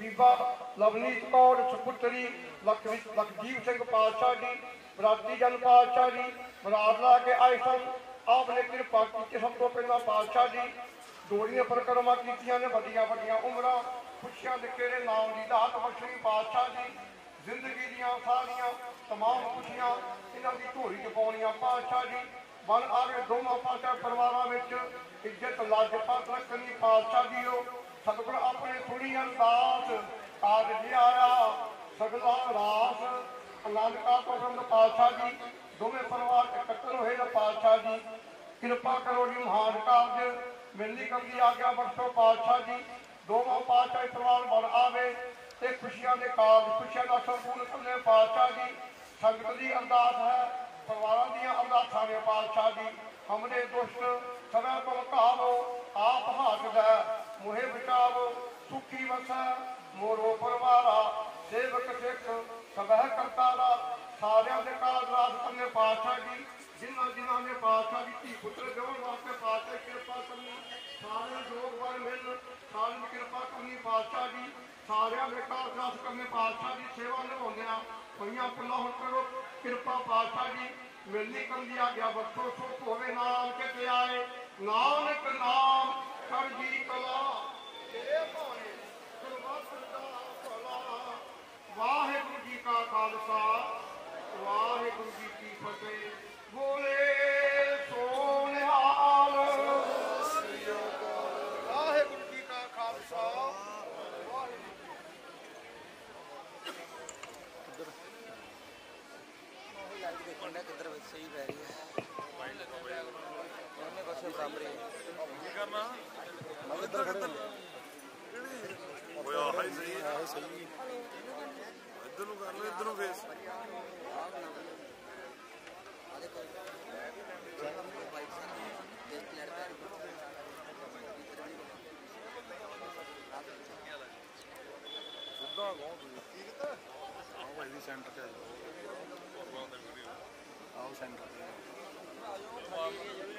ਬੀਬਾ ਲਵਨੀਤ ਕੌਰ, ਸੁਪੁੱਤਰੀ ਲਖਵੀ ਸਿੰਘ ਪਾਤਸ਼ਾਹ ਜੀ, ਬਰਾਤੀ ਜਨ ਪਾਤਸ਼ਾਹ ਜੀ ਬਰਾਤ ਲਾ ਕੇ ਆਏ ਸਨ। ਆਪ ਨੇ ਕਿਰਪਾ ਕੀਤੀ ਸਭ ਤੋਂ ਪਹਿਲਾਂ ਪਾਤਸ਼ਾਹ ਜੀ। ਦੋੜੀਆਂ ਪਰਕਰਮਾ ਕੀਤੀਆਂ ਨੇ, ਵੱਡੀਆਂ ਵੱਡੀਆਂ ਉਮਰਾਂ ਖੁਸ਼ੀਆਂ ਦੇ ਕਿਹੜੇ ਨਾਮ ਦੀ ਦਾਤ ਬਖਸ਼ੀ ਪਾਤਸ਼ਾਹ ਜੀ। ਜ਼ਿੰਦਗੀ ਦੀਆਂ ਸਾਰੀਆਂ ਤਮਾਮ ਖੁਸ਼ੀਆਂ ਇਹਨਾਂ ਦੀ ਢੋਲੀ ਚ ਪਾਉਣੀਆਂ ਪਾਤਸ਼ਾਹ ਜੀ। ਬਨ ਆਵੇ ਦੋਵਾਂ ਪਾਤਸ਼ਾਹ ਪਰਿਵਾਰਾਂ ਵਿੱਚ, ਇੱਜ਼ਤ, ਲਾਜਪਤ ਰੱਖਣੀ ਪਾਤਸ਼ਾਹ ਜੀਓ। ਸਤਿਗੁਰ ਆਪਣੇ ਥੋੜੀ ਅਰਦਾਸ ਕਾਜ ਜਿਆਰਾ ਸਗਲਾ ਰਾਸ। ਆਨੰਦ ਕਾ ਪਸੰਦ ਪਾਤਸ਼ਾਹ ਜੀ, ਦੋਵੇਂ ਪਰਿਵਾਰ ਇਕੱਤਰ ਹੋਏ ਨੇ ਪਾਤਸ਼ਾਹ ਜੀ। ਕਿਰਪਾ ਕਰੋ ਜੀ ਮਹਾਨ ਕਾਰਜ। ਮਿਲਣੀ ਕਰਦੀ ਆਗਿਆ ਬਖਸ਼ੋ ਪਾਤਸ਼ਾਹ ਜੀ। ਦੋਵਾਂ ਪਾਤਸ਼ਾਹ ਪਰਿਵਾਰ ਬਣ ਆਵੇ ਤੇ ਖੁਸ਼ੀਆਂ ਦੇ ਕਾਰਜ, ਖੁਸ਼ੀਆਂ ਦਾ ਸੰਪੂਰਨ ਕਰਨੇ ਪਾਤਸ਼ਾਹ ਜੀ। ਸੰਗਤ ਦੀ ਅਰਦਾਸ ਹੈ, ਪਰਿਵਾਰਾਂ ਦੀਆਂ ਅਰਦਾਸਾਂ ਨੇ ਪਾਤਸ਼ਾਹ ਜੀ। ਹਮਰੇ ਦੁਸ਼ਟ ਸਦਾ ਭਲਕਾਵੋ ਆਪ ਹਾਕਦਾ ਮੋਹਿ ਬਚਾਵੋ ਸੁਖੀ ਵਸੈ, ਮੋਰੋ ਪਰਵਾਰਾ, ਸੇਵਕ ਸਿੱਖ ਸਭੈ ਕਰਤਾਰਾ, ਸਾਰਿਆਂ ਦੇ ਕਾਰਜ ਰਾਜ ਕਰਨੇ ਪਾਤਸ਼ਾਹ ਜੀ, ਜਿਨ੍ਹਾਂ ਜਿਨ੍ਹਾਂ ਨੇ ਪਾਤਸ਼ਾਹ ਦੀ ਧੀ ਪੁੱਤਰ ਦੇਵਨ ਵਾਸਤੇ ਪਾਤਸ਼ਾਹ ਕਿਰਪਾ ਕਰਨੀ ਸਾਰੇ ਜੋਗ ਬਲ ਮਿਲ ਸਾਰਿਆਂ ਦੀ ਕਿਰਪਾ ਕਰਨੀ ਪਾਤਸ਼ਾਹ ਜੀ, ਸਾਰਿਆਂ ਦੇ ਕਾਰਜ ਰਾਜ ਕਰਨੇ ਪਾਤਸ਼ਾਹ ਦੀ ਸੇਵਾ ਨਿਭਾਉਂਦਿਆਂ ਪਈਆਂ ਪੱਲਾ ਹੁਣ ਕਰੋ, ਕਿਰਪਾ ਪਾਤਸ਼ਾਹ ਜੀ, ਮਿਲਣੀ ਕਰਨ ਦੀ ਆਗਿਆ ਵਰਤੋ ਸੁਖ ਹੋਵੇ ਨਾਮ ਕਿਤੇ ਆਏ, ਨਾਨਕ ਨਾਮ ਜੀ ਕਲਾ ਤੇਰੇ ਭਾਣੇ ਸਰਬੱਤ ਦਾ ਭਲਾ ਵਾਹਿਗੁਰੂ ਜੀ ਕਾ ਖਾਲਸਾ ਵਾਹਿਗੁਰੂ ਜੀ ਕੀ ਫਤਿਹ ਬੋਲੇ ਸੋ ਨਿਹਾਲ ਵਾਹਿਗੁਰੂ ਜੀ ਕਾ ਖਾਲਸਾ ਵਾਹਿਗੁਰੂ ਉਹ ਲਾਈਟ ਦੇਖਣ ਦਾ ਕਿੱਧਰ ਵਿੱਚ ਸਹੀ ਪੈ ਰਹੀ ਹੈ ਉਹਨੇ ਬਸ ਬਰਾਬਰ ਹੀ ਹੈ ਕੀ ਕਰਨਾ ਇੱਧਰ ਖੜੇ ਹੋਇਆ ਹੈ ਸਹੀ ਹੈ ਸਹੀ ਇੱਧਰ ਨੂੰ ਕਰ ਲਓ ਇੱਧਰ ਨੂੰ ਫੇਸ ਆ ਦੇਖੋ ਬਾਈਕ ਸਾਰਾ ਦੇਖ ਲੜਦਾ ਸਿੱਧਾ ਕਹੋ ਤੁਸੀਂ ਕੀ ਕੀਤਾ ਆਓ ਭਾਈ ਦੀ ਸੈਂਟਰ ਤੇ ਆ। ਜਾਓ ਆਓ ਸੈਂਟਰ ਤੇ ਜਿਹੜੀ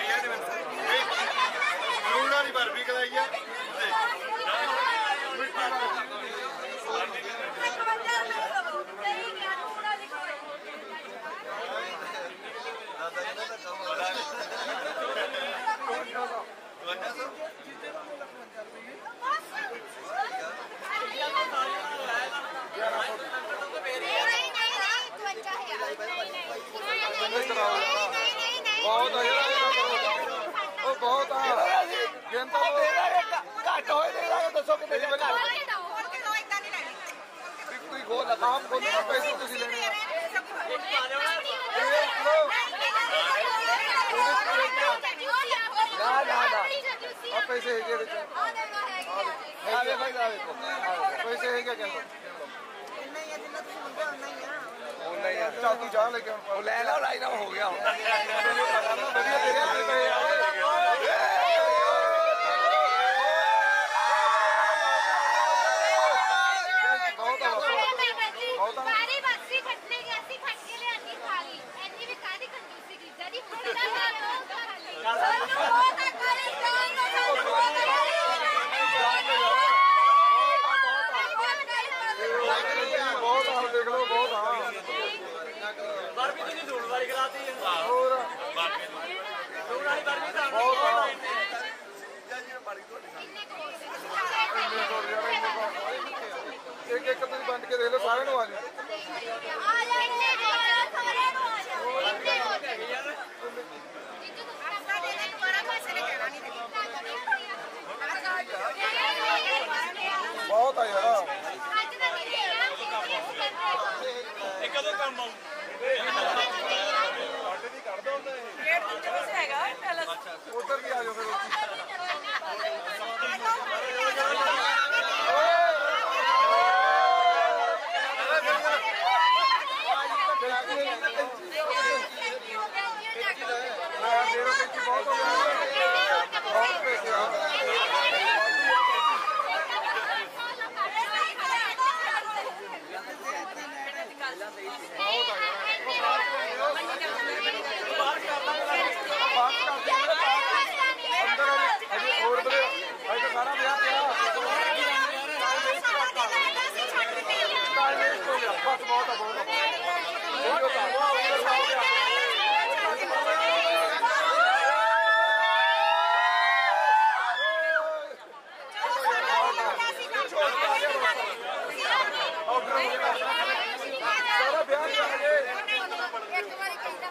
ਵਾਲੀ ਬਰਫੀ ਖਲਾਈ ਆ ਇਹਨੇ ਮੈਨੂੰ ਲੂਣ ਵਾਲੀ ਬਰਫੀ ਖਲਾਈ ਆ ਬਹੁਤ ਆ ਯਾਰ ਬਹੁਤ ਆ ਗਿਣਤਾ ਘੱਟ ਹੋਏ ਦੇ ਦਾਂਗੇ ਦੱਸੋ ਕਿੰਨੇ ਦੀ ਬਣਾ ਕੋਈ ਗੋਲ ਲਗਾਮ ਖੋਲ ਨਾ ਪੈਸੇ ਤੁਸੀਂ ਲੈਣੇ ਆ ਨਾ ਨਾ ਨਾ ਆ ਪੈਸੇ ਹੈਗੇ ਵਿੱਚ ਆ ਵੇ ਭਾਈ ਆ ਵੇਖੋ ਪੈਸੇ ਹੈਗੇ ਕਹਿੰਦਾ ਉਹ ਨਹੀਂ ਆ ਚੱਲ ਤੂੰ ਜਾ ਲੈ ਕੇ ਉਹ ਲੈ ਲਾ ਲਾਈਨ ਹੋ ਗਿਆ ਹੁਣ ਵਧੀਆ ਤੇਰੇ ਹੱਥ ਪਏ ਆ ਬਹੁਤ ਆ ਸਾਰੀ ਬੱਸੀ ਖੱਟਨੇ ਗਈ ਅਸੀਂ ਖੱਟ ਕੇ ਲਿਆਂਦੀ ਖਾਲੀ ਐਨੀ ਵੀ ਕਾਦੀ ਕੰਜੂਸੀ ਕੀ ਜਦੀ ਹੁਣ ਦਾ ਹਾਲ ਖਾਲੀ ਸਾਨੂੰ ਬਹੁਤ ਆ ਖਾਲੀ ਜਾਨ ਦਾ ਸਾਨੂੰ ਬਹੁਤ ਬਹੁਤ ਆ ਦੇਖ ਲਓ ਬਹੁਤ ਆ ਬਰਫੀ ਤੁਸੀਂ ਧੂੜ ਵਾਲੀ ਕਰਾਤੀ ਹੈ ਹੋਰ ਧੂੜ ਵਾਲੀ ਬਰਫੀ ਤਾਂ ਬਹੁਤ ਆ ਇੱਕ ਇੱਕ ਤੁਸੀਂ ਵੰਡ ਕੇ ਦੇਖ ਲਓ, ਸਾਰਿਆਂ ਨੂੰ ਆ ਜੀ ਆ ਜਾ ਇੰਨੇ ਨੂੰ ਜਾ ਜੀਜੂ ਤੂੰ ਆਪਣਾ ਦੇ ਦੇ ਦੁਬਾਰਾ ਪੈਸੇ ਨੇ ਕਹਿਣਾ ਨਹੀਂ ਬਹੁਤ ਆ ਯਾਰ ਅੱਜ ਦਾ ਦਿਨ ਹੈ ਇਹ ਕਦੋਂ ਕੰਮ ਆਉ ਉਧਰ ਵੀ ਆ ਜਾਓ ਫਿਰ ਮੈਂ ਮੇਰਾ ਪੈਸੇ ਬਹੁਤ ਹੋ ਗਿਆ ਬਹੁਤ ਪੈਸੇ ਆ ਅੰਦਰ ਅਜੇ ਹੋਰ ਬਲੇ ਅਜੇ ਤਾਂ ਸਾਰਾ ਵਿਆਹ ਪਿਆ ਟਾਈਮ ਵੇਸਟ ਹੋ ਗਿਆ ਬਸ ਬਹੁਤ ਬਹੁਤ ਆ ਉਹੀ ਤਾਂ ਅੰਦਰ ਸਾਰਾ ਵਿਆਹ ਸਾਰਾ ਵਿਆਹ ਪਿਆ ਹਜੇ ਇੱਕ ਵਾਰੀ ਕਹਿੰਦਾ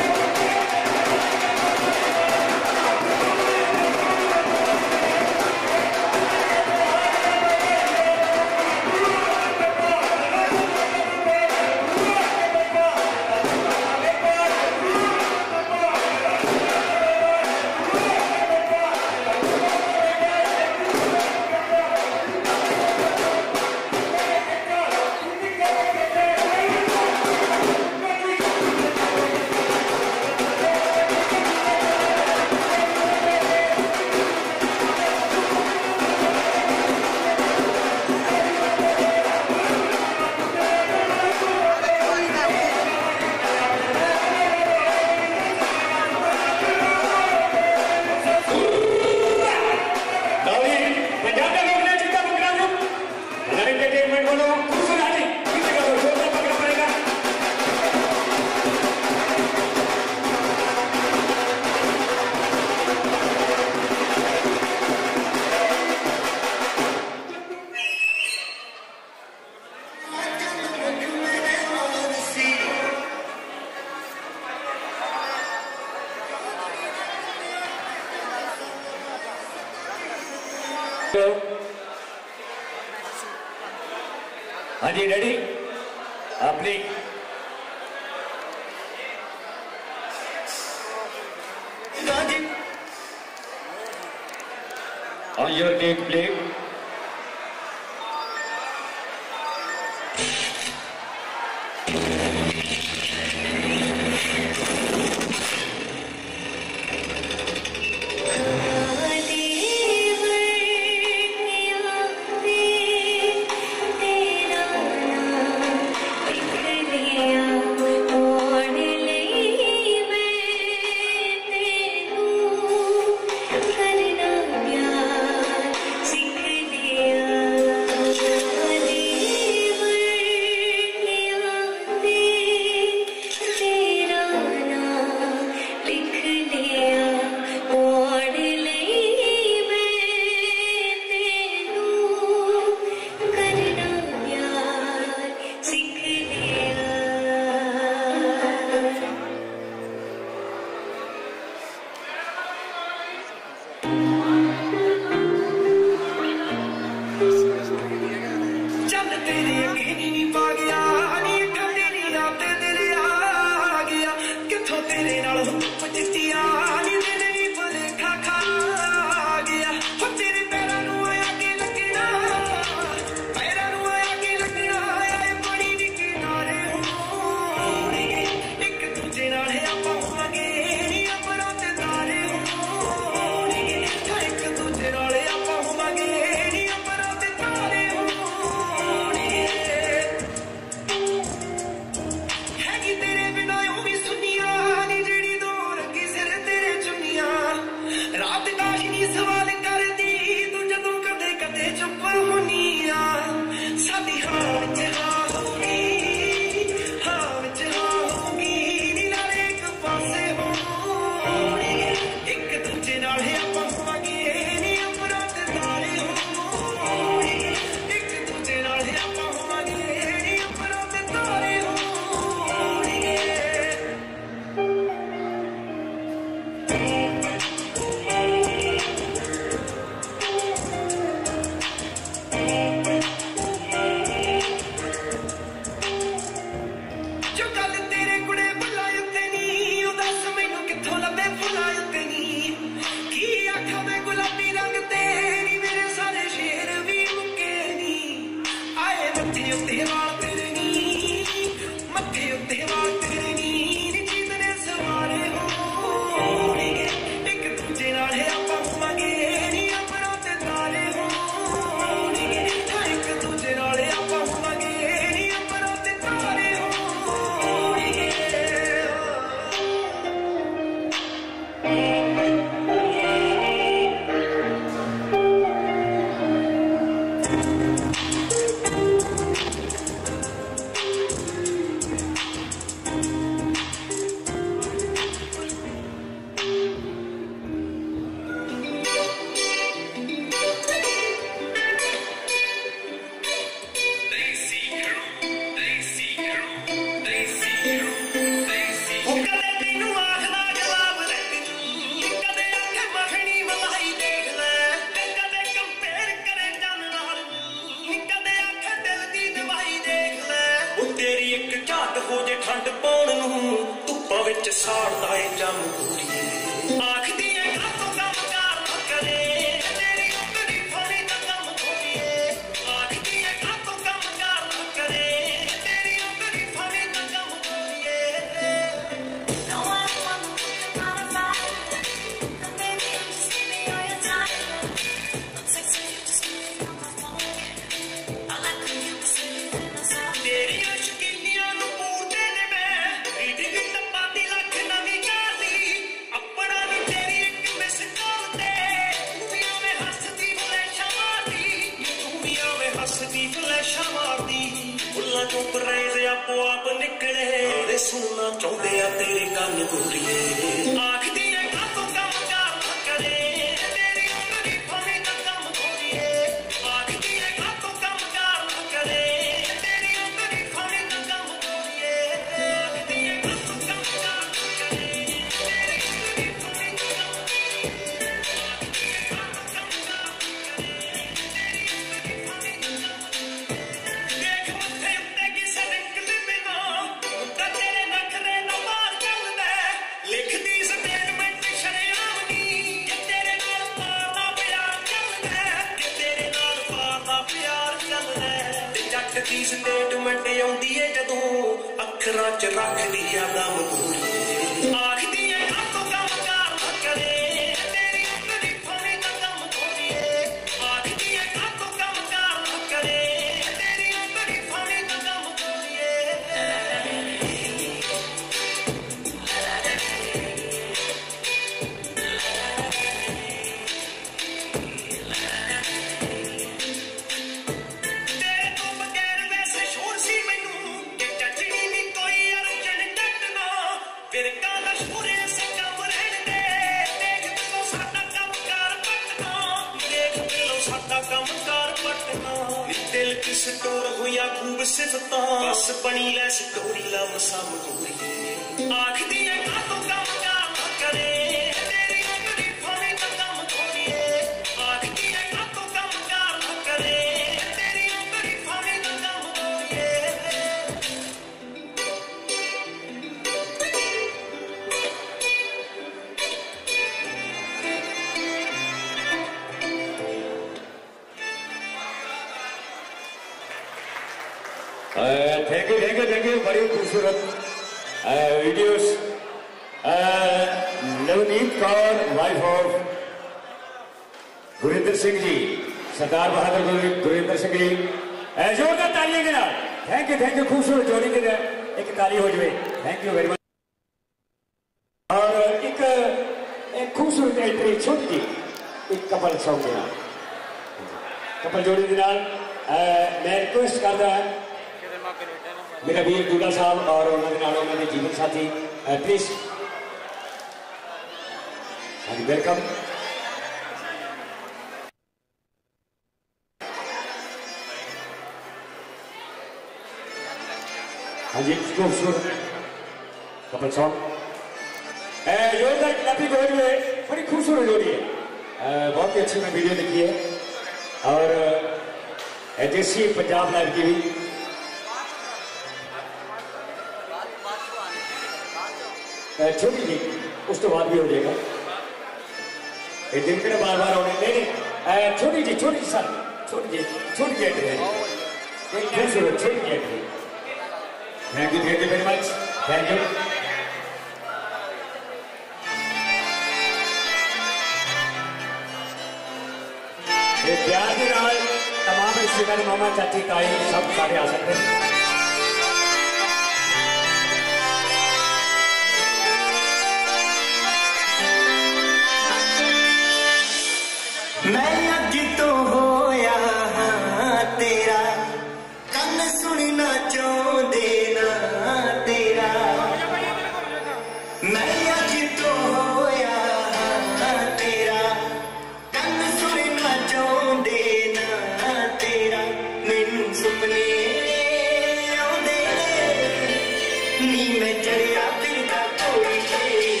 ਨਹੀਂ ਚੜਿਆ ਤੇਰਾ ਕੋਈ ਸ਼ੇਰ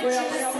ਹੈ। ਕੋਈ ਆਪਣੇ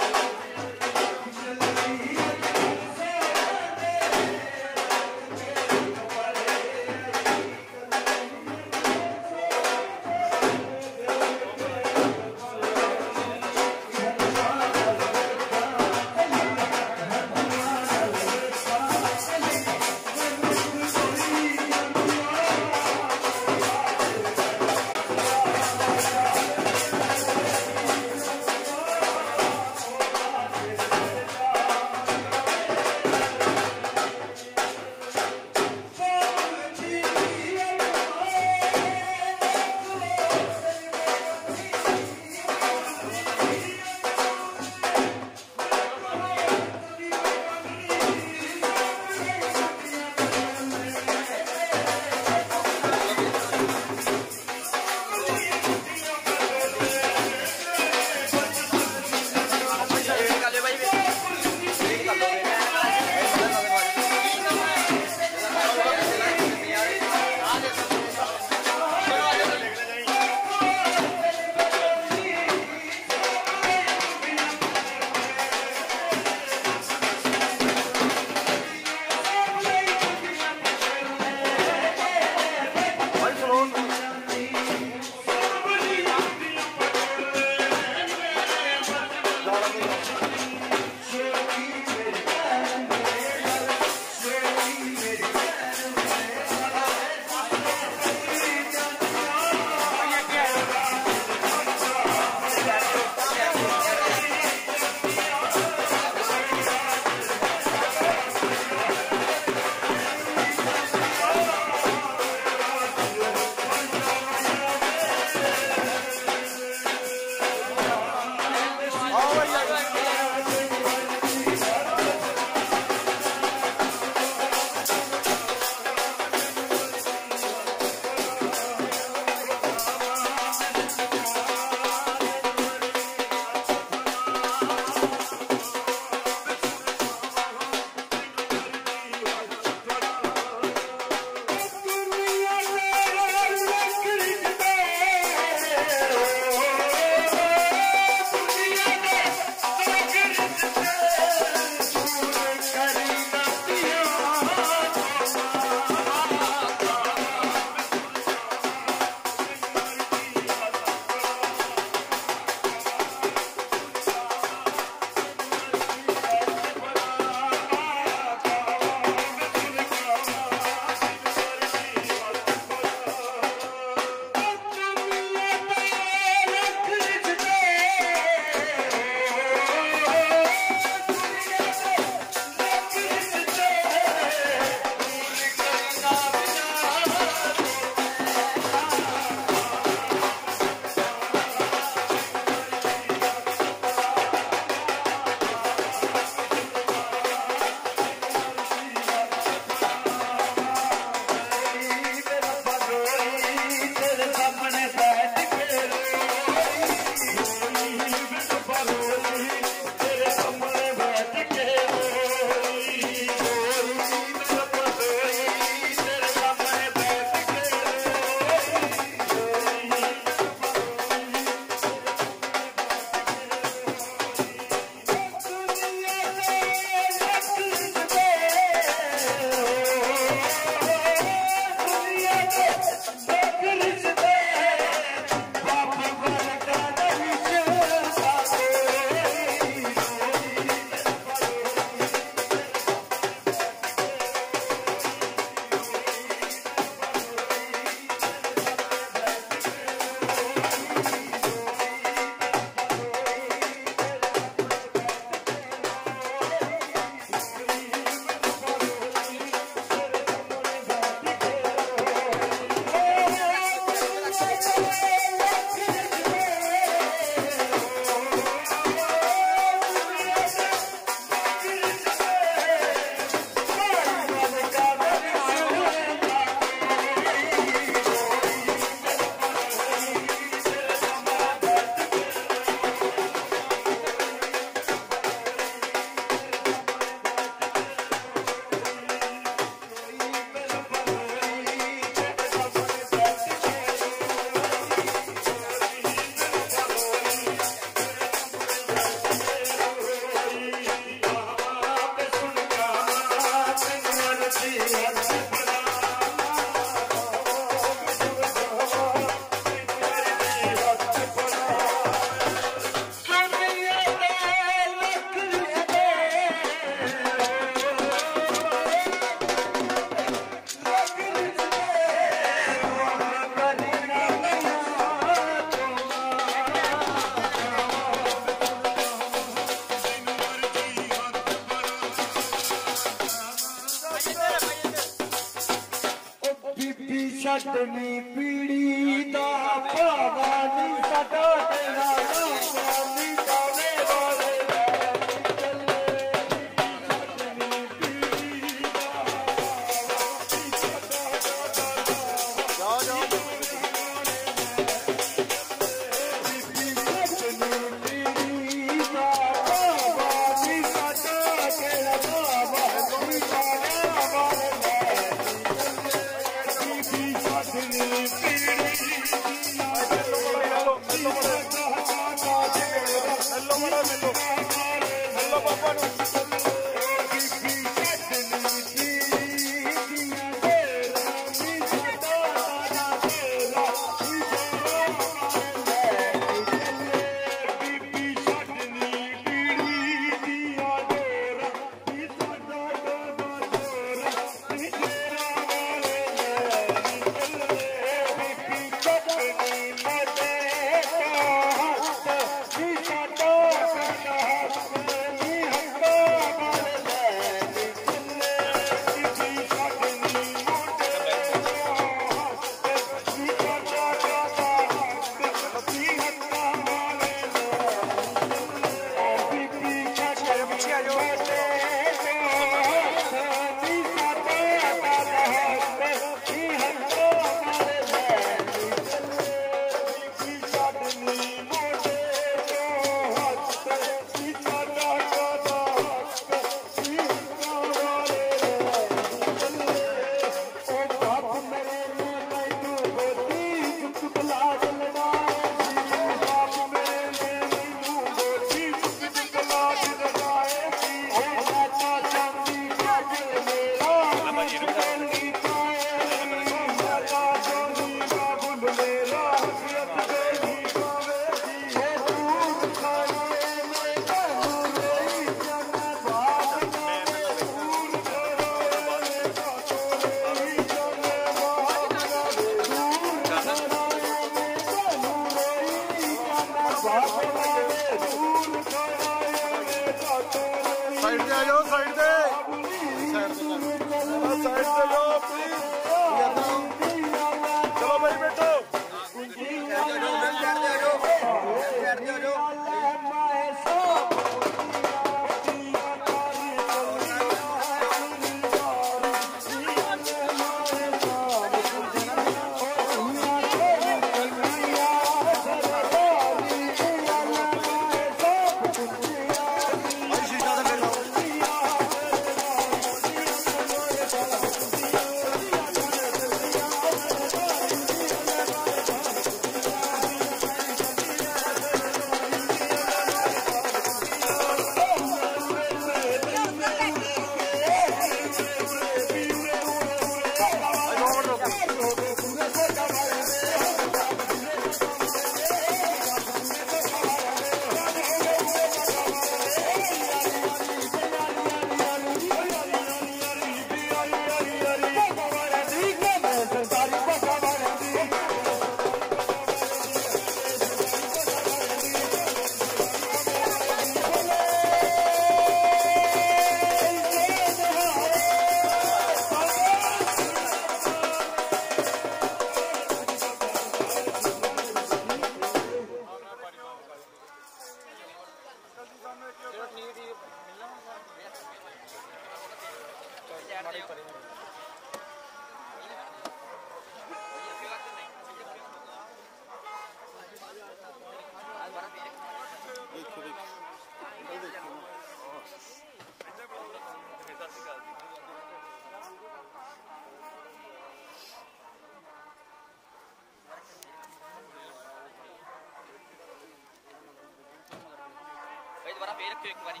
ਭਾਈ ਦੁਬਾਰਾ ਫੇਰ ਰੱਖਿਓ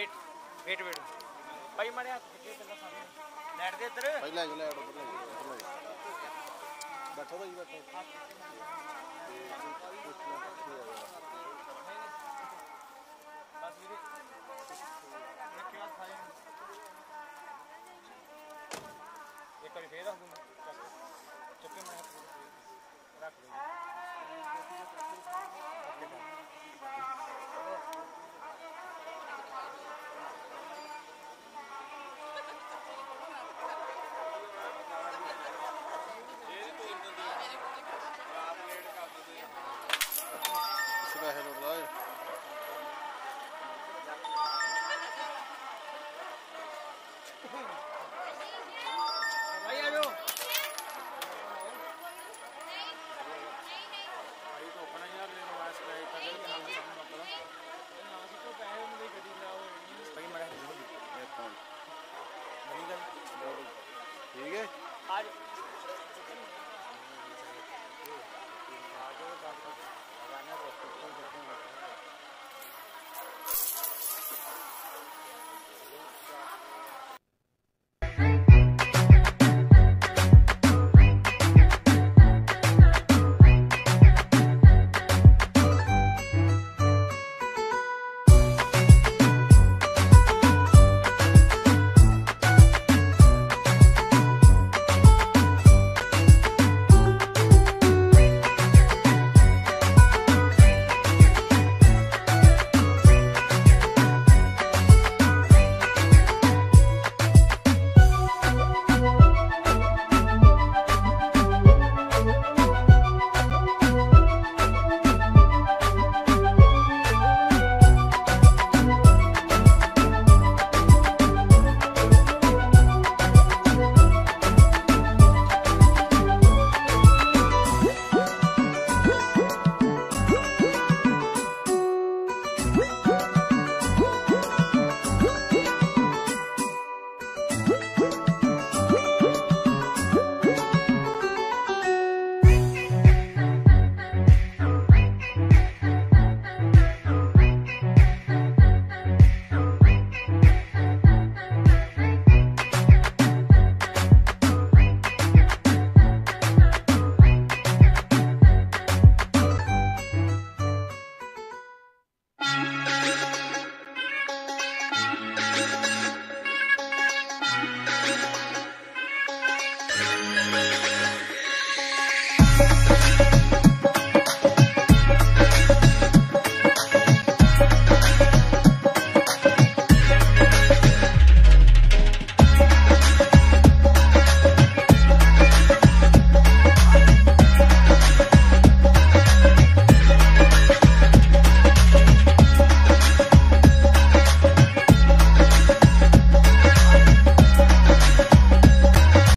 ਵੇਟ ਵੇਟ ਵੇਟ। ਭਾਈ ਮਾਰੇ ਹੱਥ ਕਿੱਥੇ ਪਹਿਲਾਂ ਸਾਹਮਣੇ। ਲੈਟ ਦੇ ਇੱਧਰ। ਪਹਿਲਾਂ ਹੀ ਲੈ ਆੜੋ ਪਹਿਲਾਂ ਹੀ ਪਹਿਲਾਂ ਹੀ ਬੈਠੋ ਭਾਈ ਬੈਠੋ। ਬਸ ਵੀਰੇ। ਰੱਖਿਆ ਸਾਈ ਇੱਕ ਵਾਰੀ ਫੇਰ ਰੱਖ ਦੂੰ